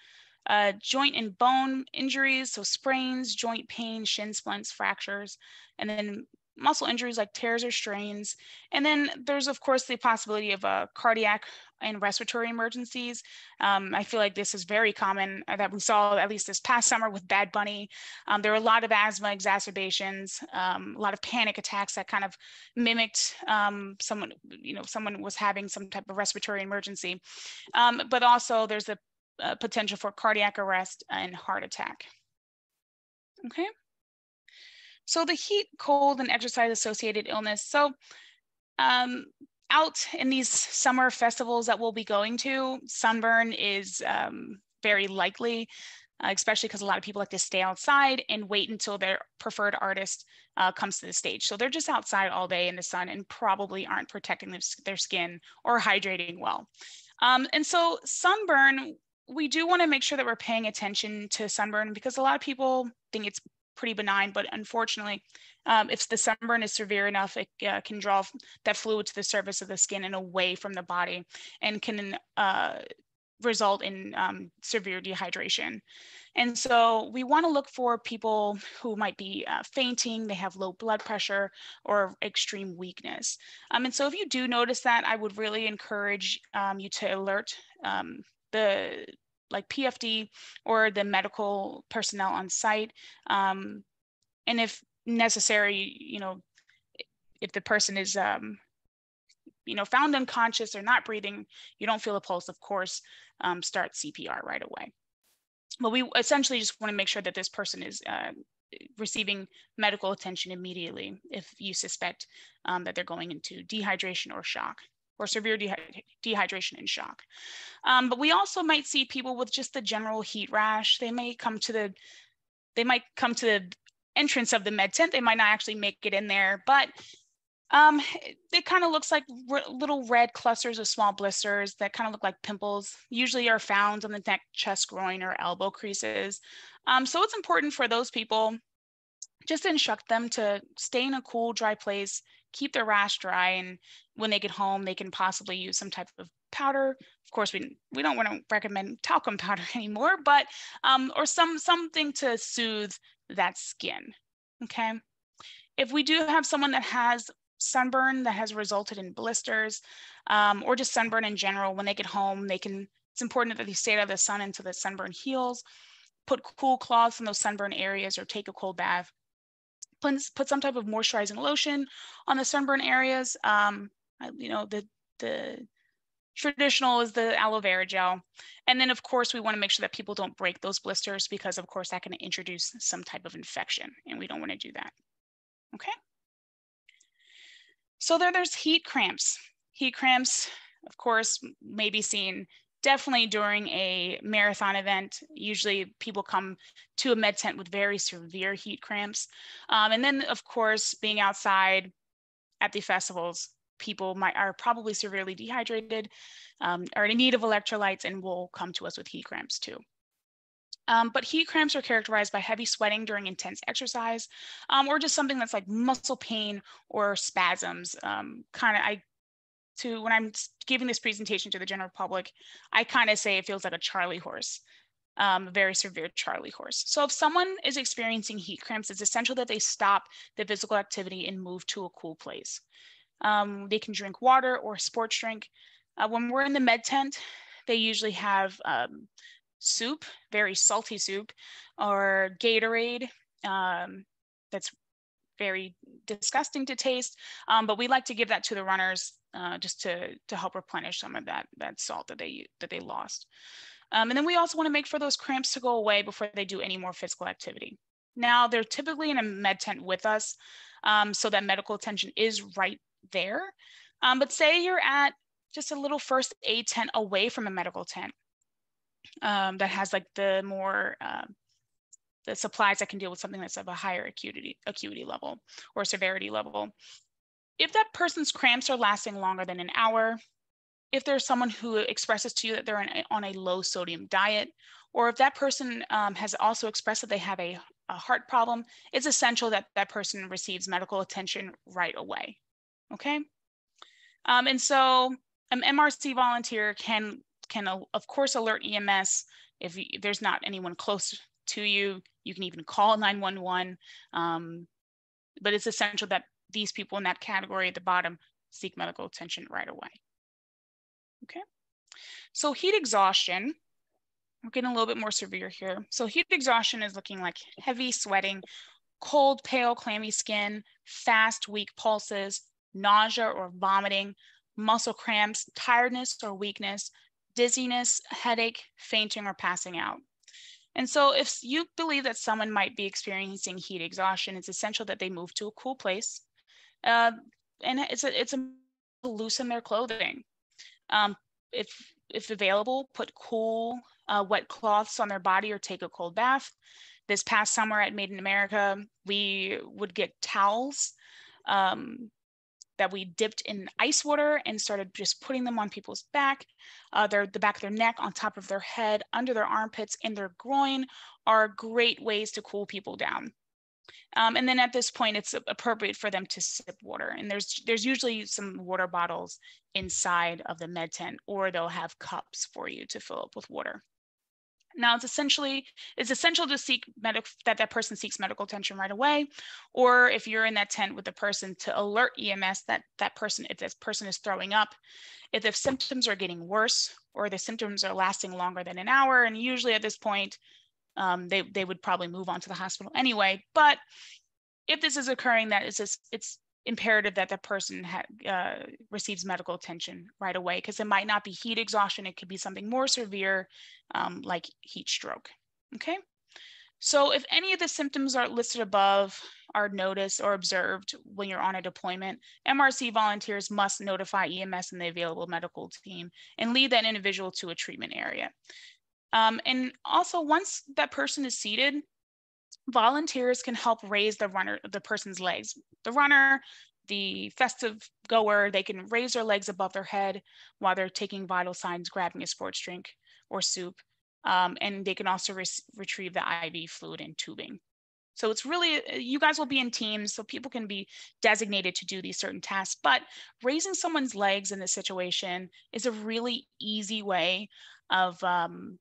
uh, joint and bone injuries, so sprains, joint pain, shin splints, fractures, and then muscle injuries like tears or strains. And then there's, of course, the possibility of uh, cardiac and respiratory emergencies. Um, I feel like this is very common uh, that we saw at least this past summer with Bad Bunny. Um, there were a lot of asthma exacerbations, um, a lot of panic attacks that kind of mimicked um, someone, you know, someone was having some type of respiratory emergency. Um, but also there's the uh, potential for cardiac arrest and heart attack. Okay. So the heat, cold, and exercise associated illness. So um, out in these summer festivals that we'll be going to, sunburn is um, very likely, uh, especially because a lot of people like to stay outside and wait until their preferred artist uh, comes to the stage. So they're just outside all day in the sun and probably aren't protecting their skin or hydrating well. Um, and so sunburn, we do want to make sure that we're paying attention to sunburn because a lot of people think it's pretty benign, but unfortunately, um, if the sunburn is severe enough, it uh, can draw that fluid to the surface of the skin and away from the body and can uh, result in um, severe dehydration. And so we want to look for people who might be uh, fainting, they have low blood pressure or extreme weakness. Um, and so if you do notice that, I would really encourage um, you to alert um, the like PFD or the medical personnel on site. Um, and if necessary, you know, if the person is um, you know, found unconscious or not breathing, you don't feel a pulse, of course, um, start CPR right away. But we essentially just want to make sure that this person is uh, receiving medical attention immediately if you suspect um, that they're going into dehydration or shock or severe dehydration and shock. Um, but we also might see people with just the general heat rash. They may come to the, they might come to the entrance of the med tent. They might not actually make it in there, but um, it, it kind of looks like little red clusters of small blisters that kind of look like pimples, usually are found on the neck, chest, groin, or elbow creases. Um, so it's important for those people just instruct them to stay in a cool, dry place, keep their rash dry, and when they get home, they can possibly use some type of powder. Of course, we, we don't want to recommend talcum powder anymore, but um, or some something to soothe that skin. Okay. If we do have someone that has sunburn that has resulted in blisters um, or just sunburn in general, when they get home, they can, it's important that they stay out of the sun until the sunburn heals. Put cool cloths in those sunburn areas or take a cold bath. Put, some type of moisturizing lotion on the sunburn areas. Um, you know, the, the traditional is the aloe vera gel. And then of course, we wanna make sure that people don't break those blisters because of course that can introduce some type of infection and we don't wanna do that, okay? So there, there's heat cramps. Heat cramps, of course, may be seen definitely during a marathon event. Usually people come to a med tent with very severe heat cramps. Um, and then of course, being outside at the festivals, people might are probably severely dehydrated, um, are in need of electrolytes and will come to us with heat cramps too. Um, but heat cramps are characterized by heavy sweating during intense exercise, um, or just something that's like muscle pain or spasms. Um, kind of, I to when I'm giving this presentation to the general public, I kind of say it feels like a Charlie horse, um, a very severe Charlie horse. So if someone is experiencing heat cramps, it's essential that they stop the physical activity and move to a cool place. Um, they can drink water or sports drink. Uh, when we're in the med tent, they usually have um, soup, very salty soup, or Gatorade. Um, that's very disgusting to taste, um, but we like to give that to the runners uh, just to to help replenish some of that that salt that they that they lost. Um, and then we also want to make for those cramps to go away before they do any more physical activity. Now they're typically in a med tent with us, um, so that medical attention is right there. Um, but say you're at just a little first aid tent away from a medical tent um, that has like the more uh, the supplies that can deal with something that's of a higher acuity acuity level or severity level. If that person's cramps are lasting longer than an hour, if there's someone who expresses to you that they're on a low sodium diet, or if that person um, has also expressed that they have a, a heart problem, it's essential that that person receives medical attention right away. Okay. Um, and so an MRC volunteer can can, of course, alert EMS if, you, if there's not anyone close to you. You can even call 911. Um, but it's essential that these people in that category at the bottom seek medical attention right away. Okay. So heat exhaustion, we're getting a little bit more severe here. So heat exhaustion is looking like heavy sweating, cold, pale, clammy skin, fast, weak pulses, nausea or vomiting, muscle cramps, tiredness or weakness, dizziness, headache, fainting, or passing out. And so if you believe that someone might be experiencing heat exhaustion, it's essential that they move to a cool place. Uh, and it's a, it's a loosen their clothing. Um, if, if available, put cool, uh, wet cloths on their body or take a cold bath. This past summer at Made in America, we would get towels um, that we dipped in ice water and started just putting them on people's back, uh, their, the back of their neck, on top of their head, under their armpits, in their groin are great ways to cool people down. Um, and then at this point, it's appropriate for them to sip water. And there's there's usually some water bottles inside of the med tent, or they'll have cups for you to fill up with water. Now it's essentially, it's essential to seek medical, that that person seeks medical attention right away. Or if you're in that tent with the person to alert EMS that that person, if this person is throwing up, if the symptoms are getting worse or the symptoms are lasting longer than an hour, and usually at this point, um, they, they would probably move on to the hospital anyway. But if this is occurring, that is it's imperative that the person uh, receives medical attention right away because it might not be heat exhaustion. It could be something more severe um, like heat stroke. Okay. So if any of the symptoms are listed above are noticed or observed when you're on a deployment, MRC volunteers must notify EMS and the available medical team and lead that individual to a treatment area. Um, and also once that person is seated, volunteers can help raise the runner, the person's legs. The runner, the festive goer, they can raise their legs above their head while they're taking vital signs, grabbing a sports drink or soup. Um, and they can also re retrieve the IV fluid and tubing. So it's really, you guys will be in teams, so people can be designated to do these certain tasks. But raising someone's legs in this situation is a really easy way of um,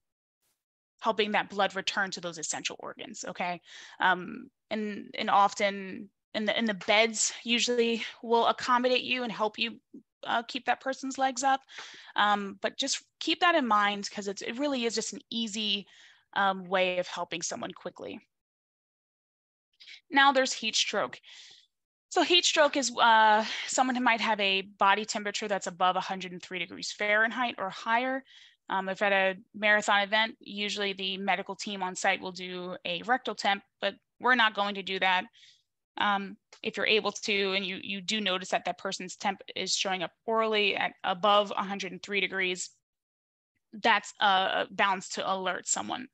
helping that blood return to those essential organs. Okay, um, and and often in the in the beds usually will accommodate you and help you uh, keep that person's legs up. Um, but just keep that in mind because it really is just an easy um, way of helping someone quickly. Now there's heat stroke. So heat stroke is uh, someone who might have a body temperature that's above 103 degrees Fahrenheit or higher. Um, if at a marathon event, usually the medical team on site will do a rectal temp, but we're not going to do that. Um, if you're able to, and you, you do notice that that person's temp is showing up orally at above 103 degrees, that's a balance to alert someone.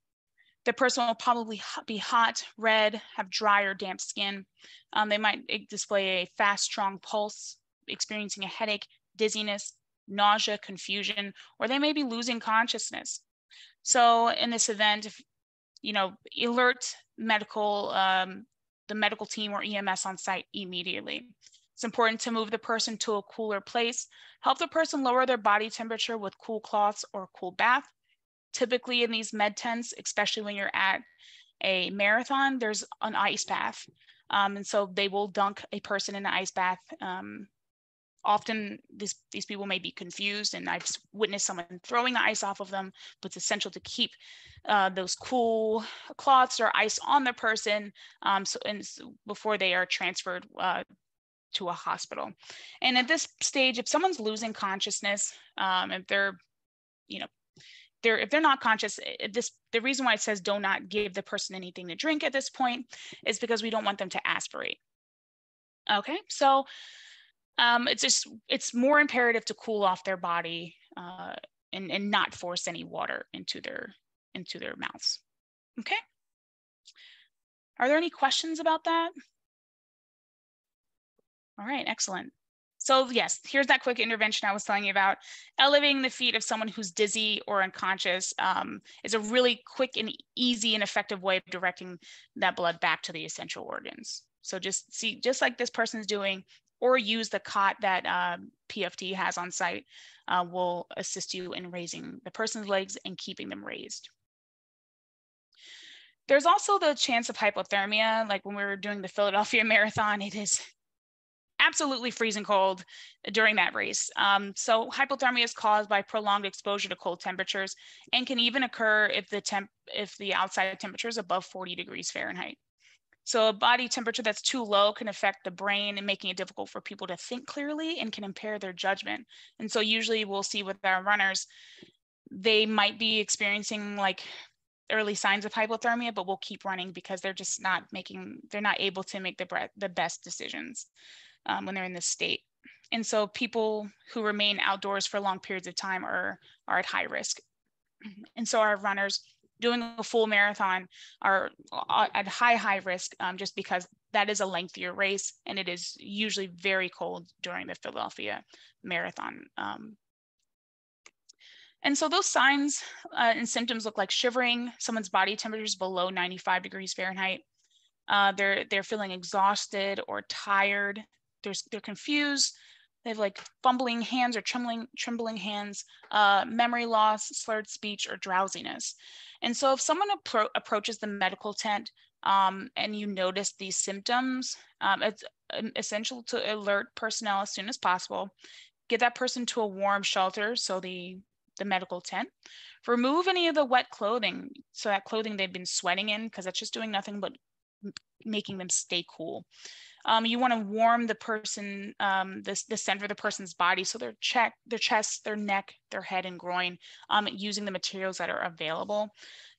The person will probably be hot, red, have dry or damp skin. Um, they might display a fast, strong pulse, experiencing a headache, dizziness, nausea, confusion, or they may be losing consciousness. So in this event, if you know, alert medical, um, the medical team or EMS on site immediately. It's important to move the person to a cooler place, help the person lower their body temperature with cool cloths or cool bath. Typically in these med tents, especially when you're at a marathon, there's an ice bath. Um, and so they will dunk a person in an ice bath um, often these, these people may be confused and I've witnessed someone throwing the ice off of them, but it's essential to keep uh, those cool cloths or ice on the person um, so, and so before they are transferred uh, to a hospital. And at this stage, if someone's losing consciousness, um, if they're, you know, they're, if they're not conscious, this the reason why it says do not give the person anything to drink at this point is because we don't want them to aspirate. Okay, so um, it's just it's more imperative to cool off their body uh, and and not force any water into their into their mouths. Okay. Are there any questions about that? All right, excellent. So yes, here's that quick intervention I was telling you about. Elevating the feet of someone who's dizzy or unconscious um, is a really quick and easy and effective way of directing that blood back to the essential organs. So just see, just like this person's doing, or use the cot that um, PFD has on site uh, will assist you in raising the person's legs and keeping them raised. There's also the chance of hypothermia, like when we were doing the Philadelphia Marathon, it is absolutely freezing cold during that race. Um, so hypothermia is caused by prolonged exposure to cold temperatures and can even occur if the temp if the outside temperature is above 40 degrees Fahrenheit. So a body temperature that's too low can affect the brain and making it difficult for people to think clearly and can impair their judgment. And so usually we'll see with our runners, they might be experiencing like early signs of hypothermia, but we'll keep running because they're just not making, they're not able to make the, the best decisions um, when they're in this state. And so people who remain outdoors for long periods of time are, are at high risk. And so our runners doing a full marathon are uh, at high, high risk um, just because that is a lengthier race and it is usually very cold during the Philadelphia Marathon. Um, and so those signs uh, and symptoms look like shivering, someone's body temperature is below 95 degrees Fahrenheit. Uh, they're, they're feeling exhausted or tired. They're, they're confused. They have like fumbling hands or trembling, trembling hands, uh, memory loss, slurred speech, or drowsiness. And so if someone appro approaches the medical tent um, and you notice these symptoms, um, it's um, essential to alert personnel as soon as possible. Get that person to a warm shelter, so the, the medical tent. Remove any of the wet clothing, so that clothing they've been sweating in, because that's just doing nothing but making them stay cool. Um, you want to warm the person, um, the, the center of the person's body, so their check, their chest, their neck, their head, and groin, um, using the materials that are available.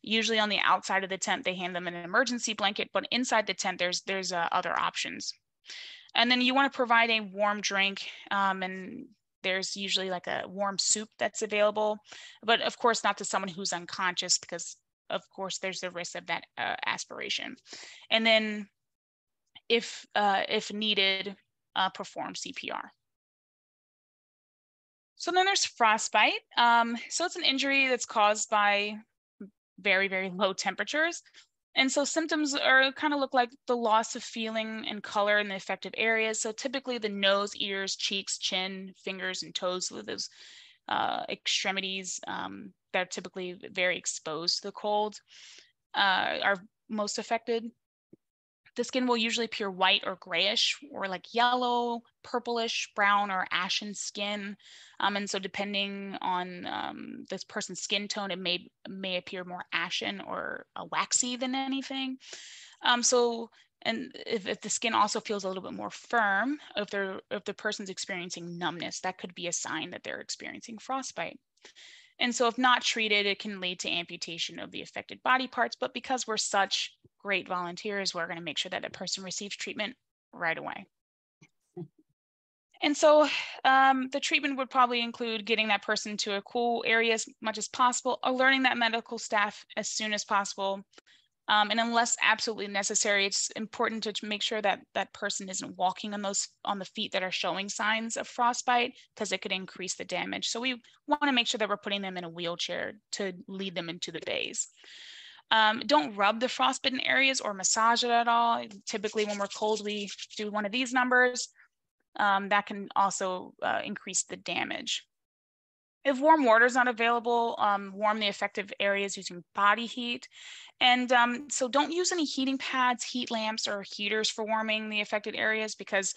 Usually on the outside of the tent, they hand them an emergency blanket, but inside the tent, there's there's uh, other options. And then you want to provide a warm drink, um, and there's usually like a warm soup that's available, but of course not to someone who's unconscious because of course there's the risk of that uh, aspiration. And then if, uh, if needed, uh, perform CPR. So then there's frostbite. Um, so it's an injury that's caused by very, very low temperatures. And so symptoms are kind of look like the loss of feeling and color in the affected areas. So typically the nose, ears, cheeks, chin, fingers, and toes, those uh, extremities um, that are typically very exposed to the cold uh, are most affected. The skin will usually appear white or grayish or like yellow, purplish, brown, or ashen skin. Um, and so depending on um, this person's skin tone, it may, may appear more ashen or uh, waxy than anything. Um, so and if, if, the skin also feels a little bit more firm, if they're if the person's experiencing numbness, that could be a sign that they're experiencing frostbite. And so if not treated, it can lead to amputation of the affected body parts. But because we're such great volunteers, we're going to make sure that the person receives treatment right away. And so um, the treatment would probably include getting that person to a cool area as much as possible, alerting that medical staff as soon as possible, um, and unless absolutely necessary, it's important to make sure that that person isn't walking on those on the feet that are showing signs of frostbite because it could increase the damage. So we want to make sure that we're putting them in a wheelchair to lead them into the bays. Um, don't rub the frostbitten areas or massage it at all. Typically when we're cold, we do one of these numbers. Um, that can also uh, increase the damage. If warm water is not available, um, warm the affected areas using body heat. And um, so don't use any heating pads, heat lamps, or heaters for warming the affected areas because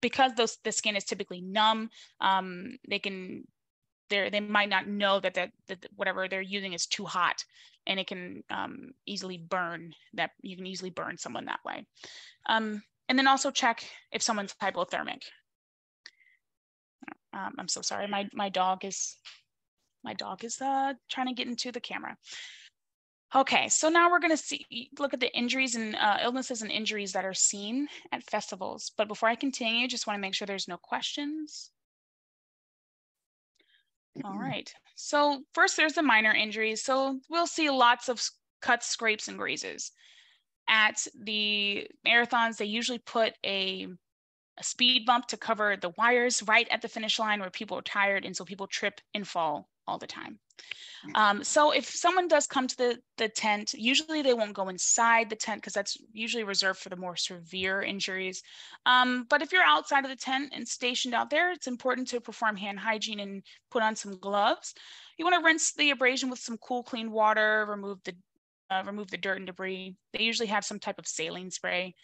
because those the skin is typically numb, um, they can they they might not know that, that that whatever they're using is too hot, and it can um, easily burn that you can easily burn someone that way. Um, and then also check if someone's hypothermic. Um, I'm so sorry. My my dog is my dog is uh, trying to get into the camera. Okay, so now we're going to see look at the injuries and uh, illnesses and injuries that are seen at festivals. But before I continue, just want to make sure there's no questions. All right. So first, there's the minor injuries. So we'll see lots of cuts, scrapes, and grazes. At the marathons, they usually put a a speed bump to cover the wires right at the finish line where people are tired and so people trip and fall all the time. Um, so if someone does come to the, the tent, usually they won't go inside the tent because that's usually reserved for the more severe injuries. Um, but if you're outside of the tent and stationed out there, it's important to perform hand hygiene and put on some gloves. You want to rinse the abrasion with some cool, clean water, remove the uh, remove the dirt and debris. They usually have some type of saline spray.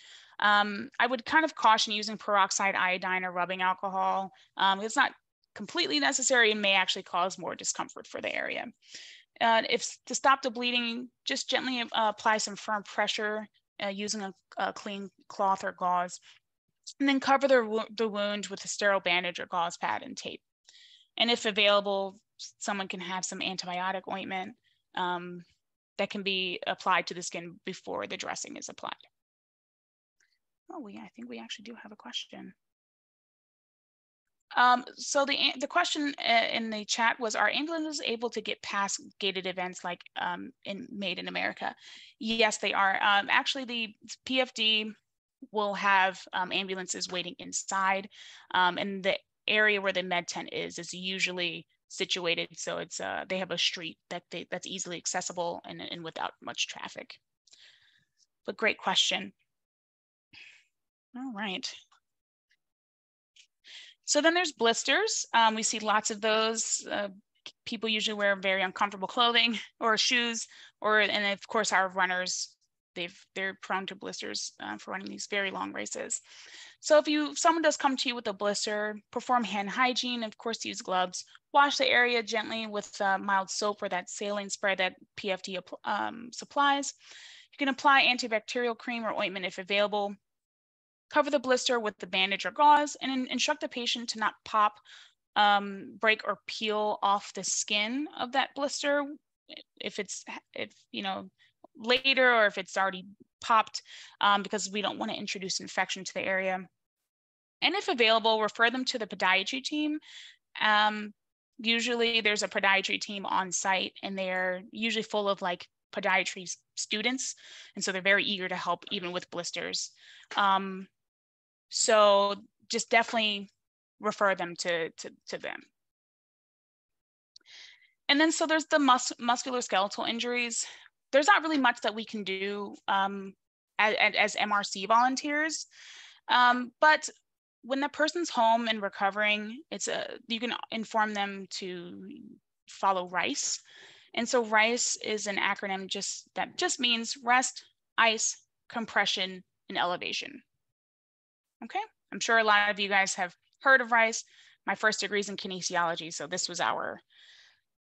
Um, I would kind of caution using peroxide iodine or rubbing alcohol. Um, it's not completely necessary and may actually cause more discomfort for the area. Uh, if to stop the bleeding, just gently uh, apply some firm pressure uh, using a, a, clean cloth or gauze, and then cover the, the wound with a sterile bandage or gauze pad and tape. And if available, someone can have some antibiotic ointment um, that can be applied to the skin before the dressing is applied. Oh, we, I think we actually do have a question. Um, so the the question uh, in the chat was: Are ambulances able to get past gated events like um, in Made in America? Yes, they are. Um, actually, the PFD will have um, ambulances waiting inside, um, and the area where the med tent is is usually situated so it's uh, they have a street that they, that's easily accessible and, and without much traffic. But great question. All right. So then there's blisters. Um, we see lots of those. Uh, people usually wear very uncomfortable clothing or shoes, or and of course our runners, they've they're prone to blisters uh, for running these very long races. So if you if someone does come to you with a blister, perform hand hygiene. Of course, use gloves. Wash the area gently with uh, mild soap or that saline spray that PFD um, supplies. You can apply antibacterial cream or ointment if available cover the blister with the bandage or gauze, and instruct the patient to not pop, um, break, or peel off the skin of that blister if it's if you know later or if it's already popped um, because we don't want to introduce infection to the area. And if available, refer them to the podiatry team. Um, usually there's a podiatry team on site and they're usually full of like podiatry students. And so they're very eager to help even with blisters. Um, so just definitely refer them to, to, to them. And then so there's the mus musculoskeletal injuries. There's not really much that we can do um, as, as, MRC volunteers, um, but when the person's home and recovering, it's a you can inform them to follow RICE. And so RICE is an acronym just that just means rest, ice, compression, and elevation. Okay, I'm sure a lot of you guys have heard of RICE. My first degree is in kinesiology, so this was our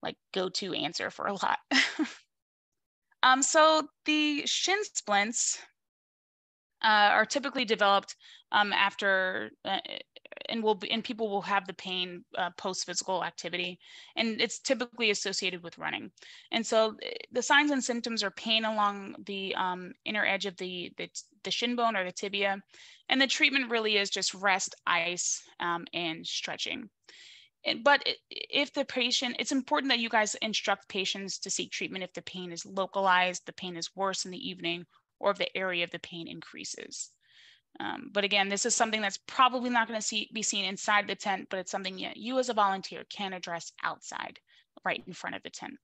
like go-to answer for a lot. um, so the shin splints uh, are typically developed um, after uh, and will and people will have the pain uh, post physical activity and it's typically associated with running and so eh, the signs and symptoms are pain along the um, inner edge of the, the, the shin bone or the tibia and the treatment really is just rest ice um, and stretching but if the patient it's important that you guys instruct patients to seek treatment if the pain is localized the pain is worse in the evening or if the area of the pain increases. Um, but again, this is something that's probably not going to be seen inside the tent, but it's something yeah, you as a volunteer can address outside, right in front of the tent.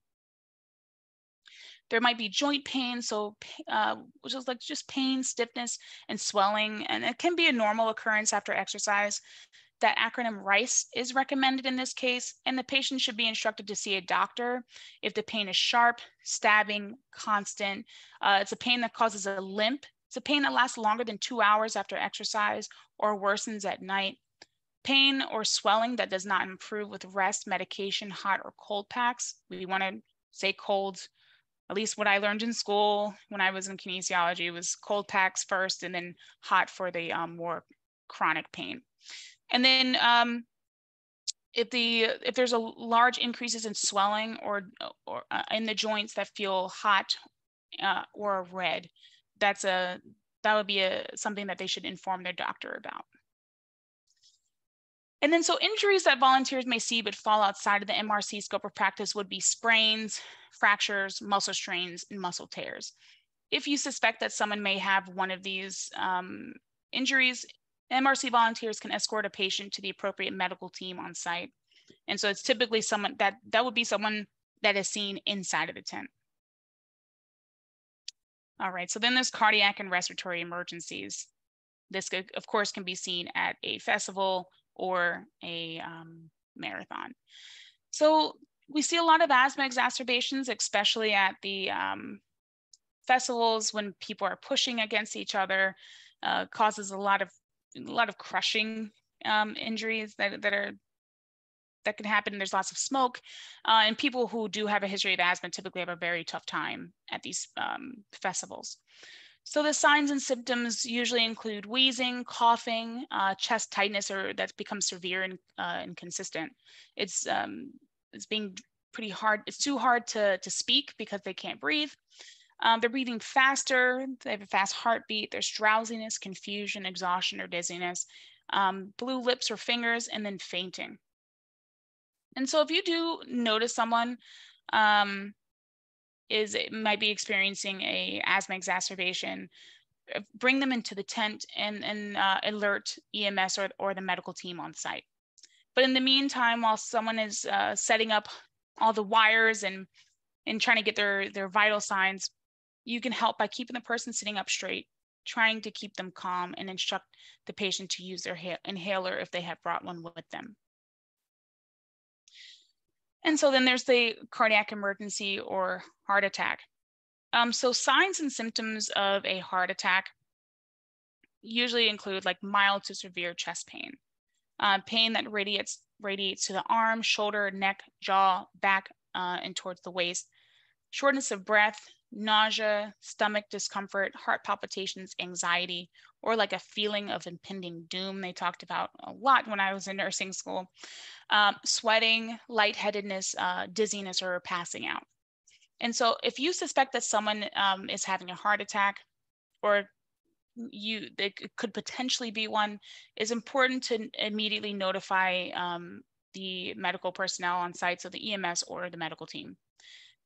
There might be joint pain, so uh, which is like just pain, stiffness, and swelling, and it can be a normal occurrence after exercise. That acronym RICE is recommended in this case, and the patient should be instructed to see a doctor if the pain is sharp, stabbing, constant. Uh, it's a pain that causes a limp. It's a pain that lasts longer than two hours after exercise or worsens at night. Pain or swelling that does not improve with rest, medication, hot or cold packs. We want to say cold at least what I learned in school when I was in kinesiology was cold packs first and then hot for the um, more chronic pain. And then um, if the if there's a large increases in swelling or or uh, in the joints that feel hot uh, or red, that's a that would be a something that they should inform their doctor about. And then so injuries that volunteers may see but fall outside of the MRC scope of practice would be sprains, fractures, muscle strains, and muscle tears. If you suspect that someone may have one of these um, injuries, MRC volunteers can escort a patient to the appropriate medical team on site. And so it's typically someone that that would be someone that is seen inside of the tent. All right, so then there's cardiac and respiratory emergencies. This, of course, can be seen at a festival or a um, marathon. So we see a lot of asthma exacerbations, especially at the um, festivals when people are pushing against each other, uh, causes a lot of a lot of crushing um, injuries that, that are that can happen. There's lots of smoke, uh, and people who do have a history of asthma typically have a very tough time at these um, festivals. So the signs and symptoms usually include wheezing, coughing, uh, chest tightness, or that's become severe and uh, inconsistent. It's um, it's being pretty hard. It's too hard to to speak because they can't breathe. Um, they're breathing faster, they have a fast heartbeat, there's drowsiness, confusion, exhaustion, or dizziness, um, blue lips or fingers, and then fainting. And so if you do notice someone um, is might be experiencing a asthma exacerbation, uh, bring them into the tent and, and uh, alert EMS or, or the medical team on site. But in the meantime, while someone is uh, setting up all the wires and and trying to get their their vital signs, you can help by keeping the person sitting up straight, trying to keep them calm and instruct the patient to use their inhaler if they have brought one with them. And so then there's the cardiac emergency or heart attack. Um, so signs and symptoms of a heart attack usually include like mild to severe chest pain, uh, pain that radiates, radiates to the arm, shoulder, neck, jaw, back, uh, and towards the waist, shortness of breath, nausea, stomach discomfort, heart palpitations, anxiety, or like a feeling of impending doom. They talked about a lot when I was in nursing school. Um, sweating, lightheadedness, uh, dizziness, or passing out. And so if you suspect that someone um, is having a heart attack or you it could potentially be one, it's important to immediately notify um, the medical personnel on site, so the EMS or the medical team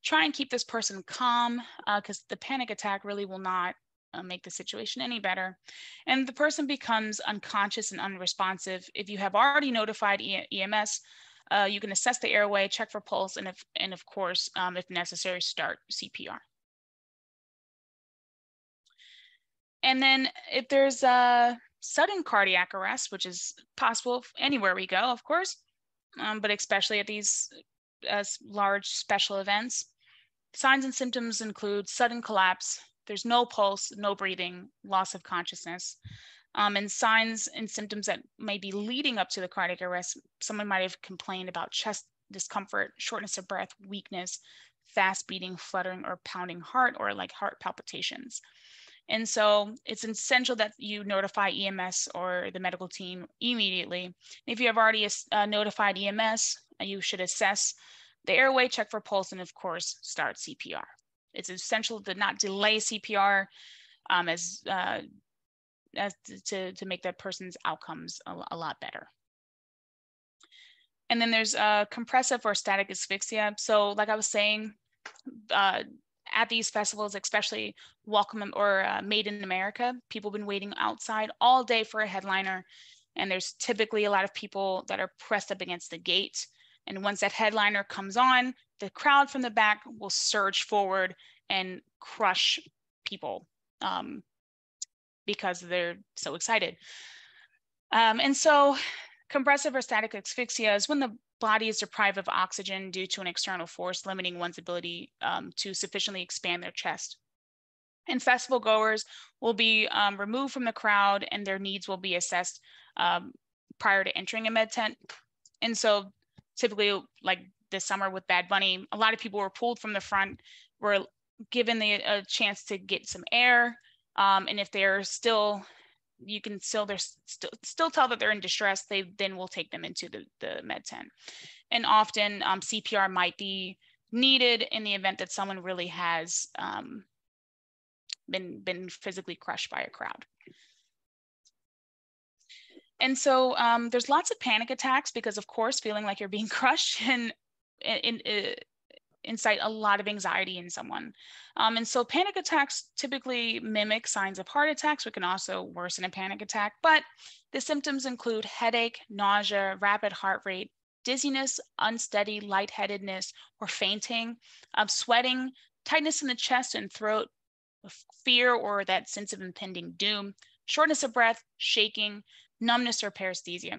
try and keep this person calm because uh, the panic attack really will not uh, make the situation any better. And the person becomes unconscious and unresponsive. If you have already notified e EMS, uh, you can assess the airway, check for pulse, and if, and of course, um, if necessary, start CPR. And then if there's a sudden cardiac arrest, which is possible anywhere we go, of course, um, but especially at these as large special events, Signs and symptoms include sudden collapse, there's no pulse, no breathing, loss of consciousness. Um, and signs and symptoms that may be leading up to the cardiac arrest, someone might have complained about chest discomfort, shortness of breath, weakness, fast beating, fluttering, or pounding heart, or like heart palpitations. And so it's essential that you notify EMS or the medical team immediately. If you have already uh, notified EMS, you should assess the airway, check for pulse, and of course, start CPR. It's essential to not delay CPR um, as, uh, as to, to make that person's outcomes a, a lot better. And then there's uh, compressive or static asphyxia. So like I was saying, uh, at these festivals, especially Welcome or uh, Made in America, people have been waiting outside all day for a headliner. And there's typically a lot of people that are pressed up against the gate. And once that headliner comes on, the crowd from the back will surge forward and crush people um, because they're so excited. Um, and so compressive or static asphyxia is when the body is deprived of oxygen due to an external force limiting one's ability um, to sufficiently expand their chest. And festival goers will be um, removed from the crowd and their needs will be assessed um, prior to entering a med tent. And so typically like this summer with Bad Bunny, a lot of people were pulled from the front, were given the a chance to get some air. Um, and if they're still, you can still they're still still tell that they're in distress. They then will take them into the the med tent, and often um, CPR might be needed in the event that someone really has um, been been physically crushed by a crowd. And so um, there's lots of panic attacks because, of course, feeling like you're being crushed and in, in, uh, incite a lot of anxiety in someone. Um, and so panic attacks typically mimic signs of heart attacks, which can also worsen a panic attack. But the symptoms include headache, nausea, rapid heart rate, dizziness, unsteady lightheadedness, or fainting, um, sweating, tightness in the chest and throat, fear or that sense of impending doom, shortness of breath, shaking, numbness or paresthesia.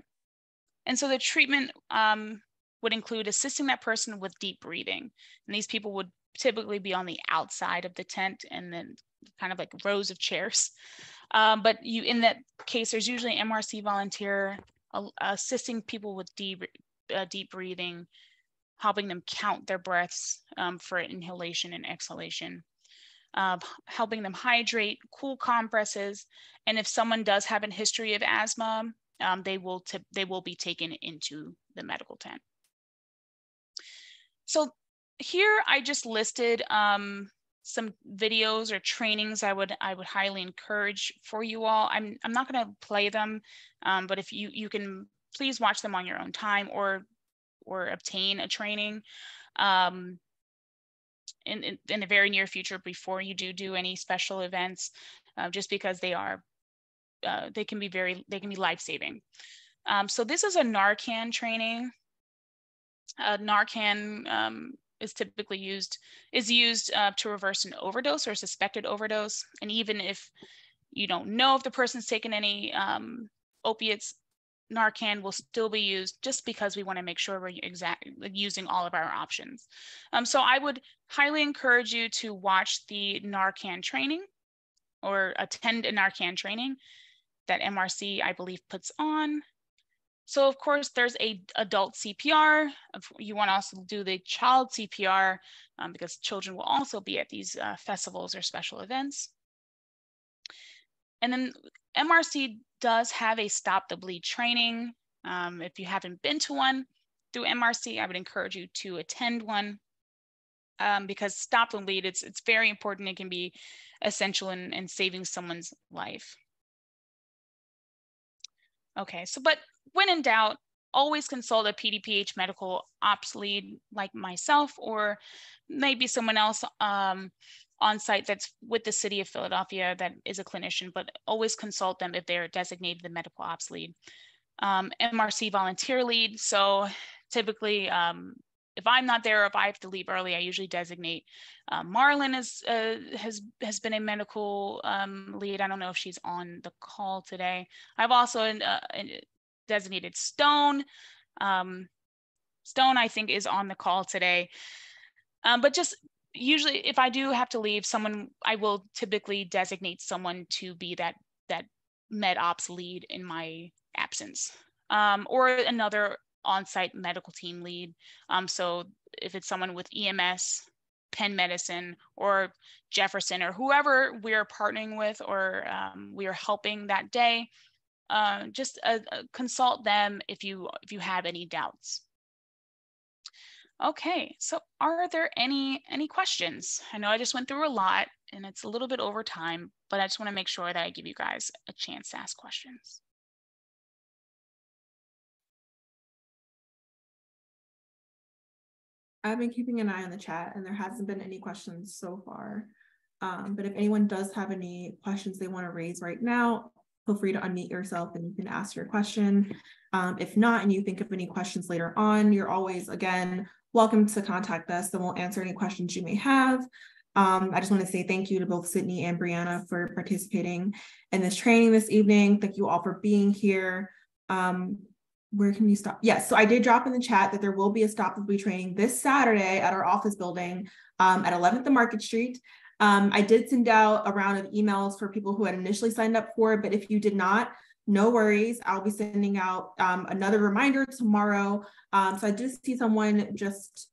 And so the treatment um, would include assisting that person with deep breathing. And these people would typically be on the outside of the tent and then kind of like rows of chairs. Um, but you, in that case, there's usually an MRC volunteer uh, assisting people with deep, uh, deep breathing, helping them count their breaths um, for inhalation and exhalation uh, helping them hydrate, cool compresses, and if someone does have a history of asthma, um, they will they will be taken into the medical tent. So here I just listed um, some videos or trainings I would I would highly encourage for you all. I'm I'm not going to play them, um, but if you you can please watch them on your own time or or obtain a training. Um, in, in, in, the very near future before you do do any special events, uh, just because they are, uh, they can be very, they can be life-saving. Um, so this is a Narcan training. Uh, Narcan um, is typically used, is used uh, to reverse an overdose or suspected overdose. And even if you don't know if the person's taken any um, opiates, Narcan will still be used just because we want to make sure we're exact, using all of our options. Um, so I would highly encourage you to watch the Narcan training or attend a Narcan training that MRC, I believe, puts on. so of course there's a adult CPR. You want to also do the child CPR um, because children will also be at these uh, festivals or special events. And then MRC does have a stop the bleed training. Um, if you haven't been to one through MRC, I would encourage you to attend one um, because stop the bleed, it's, it's very important. It can be essential in, in saving someone's life. Okay, so but when in doubt, always consult a PDPH medical ops lead like myself or maybe someone else um, on site that's with the city of Philadelphia that is a clinician, but always consult them if they're designated the medical ops lead. Um, MRC volunteer lead. So typically, um, if I'm not there, or if I have to leave early, I usually designate. Uh, Marlon is, uh, has has been a medical um, lead. I don't know if she's on the call today. I've also uh, designated Stone. Um, Stone, I think, is on the call today. Um, but just usually, if I do have to leave, someone I will typically designate someone to be that that med ops lead in my absence, um, or another on-site medical team lead. Um, so if it's someone with EMS, Penn Medicine, or Jefferson, or whoever we're partnering with or um, we are helping that day, uh, just uh, uh, consult them if you if you have any doubts. Okay, so are there any any questions? I know I just went through a lot and it's a little bit over time, but I just want to make sure that I give you guys a chance to ask questions. I've been keeping an eye on the chat and there hasn't been any questions so far. Um, but if anyone does have any questions they want to raise right now, feel free to unmute yourself and you can ask your question. Um, if not, and you think of any questions later on, you're always, again, welcome to contact us and we'll answer any questions you may have. Um, I just want to say thank you to both Sydney and Brianna for participating in this training this evening. Thank you all for being here. Um, where can you stop? Yes, so I did drop in the chat that there will be a stop the bleed training this Saturday at our office building um, at 11th and Market Street. Um, I did send out a round of emails for people who had initially signed up for it, but if you did not, no worries. I'll be sending out um, another reminder tomorrow. Um, so I do see someone just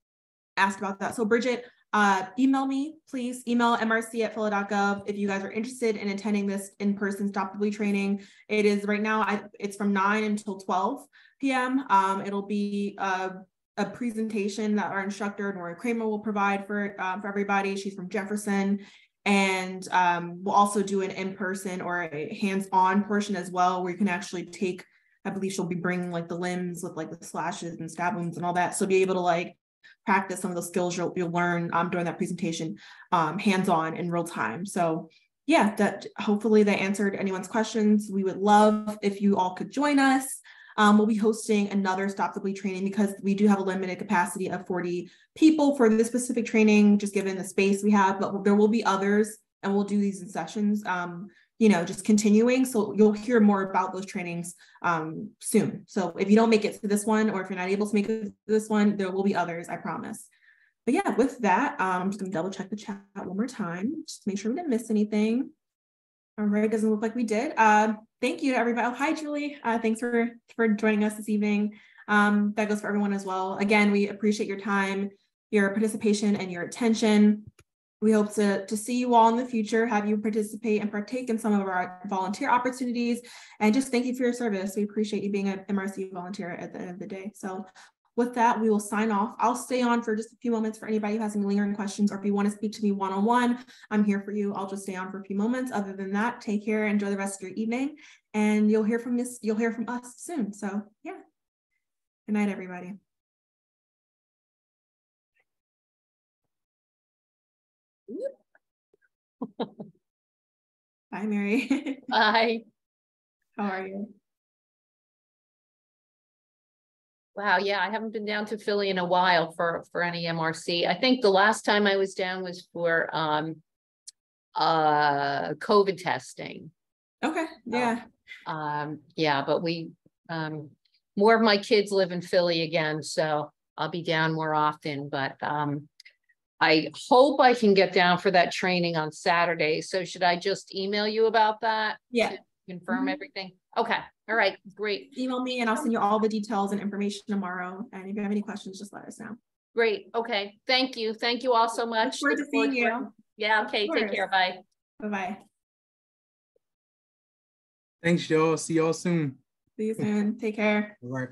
asked about that. So Bridget, uh, email me, please. Email mrc at phila.gov if you guys are interested in attending this in-person Stop the Bleed training. It is right now, I, it's from 9 until 12 p.m. Um, it'll be uh, a presentation that our instructor Nora Kramer will provide for um, for everybody. She's from Jefferson, and um, we'll also do an in-person or a hands-on portion as well, where you can actually take. I believe she'll be bringing like the limbs with like the slashes and stab wounds and all that, so be able to like practice some of the skills you'll, you'll learn um, during that presentation, um, hands-on in real time. So yeah, that hopefully that answered anyone's questions. We would love if you all could join us. Um, we'll be hosting another Stop the Bleed training because we do have a limited capacity of 40 people for this specific training, just given the space we have, but there will be others and we'll do these in sessions, um, you know, just continuing. So you'll hear more about those trainings um, soon. So if you don't make it to this one, or if you're not able to make it to this one, there will be others, I promise. But yeah, with that, um, I'm just gonna double check the chat one more time, just make sure we didn't miss anything. All right, doesn't look like we did. Uh, thank you everybody. Oh, hi, Julie. Uh, thanks for, for joining us this evening. Um, that goes for everyone as well. Again, we appreciate your time, your participation, and your attention. We hope to, to see you all in the future, have you participate and partake in some of our volunteer opportunities, and just thank you for your service. We appreciate you being an MRC volunteer at the end of the day. So with that, we will sign off. I'll stay on for just a few moments for anybody who has any lingering questions or if you want to speak to me one-on-one, I'm here for you. I'll just stay on for a few moments. Other than that, take care, enjoy the rest of your evening, and you'll hear from this, you'll hear from us soon. So yeah. Good night, everybody. Bye, Mary. Bye. How are you? Wow, yeah, I haven't been down to Philly in a while for for any MRC. I think the last time I was down was for um uh COVID testing. Okay, yeah. Um, um yeah, but we um more of my kids live in Philly again, so I'll be down more often, but um I hope I can get down for that training on Saturday. So should I just email you about that? Yeah. Confirm mm -hmm. everything? Okay. All right, great, Email me and I'll send you all the details and information tomorrow. And if you have any questions, just let us know. great. Okay, thank you. Thank you all so much. forward to Look seeing you. working- Yeah, okay, take care. Bye. Bye-bye. Thanks, y'all. See y'all soon. See you soon. Take care. All right.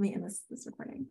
Me end this, this recording.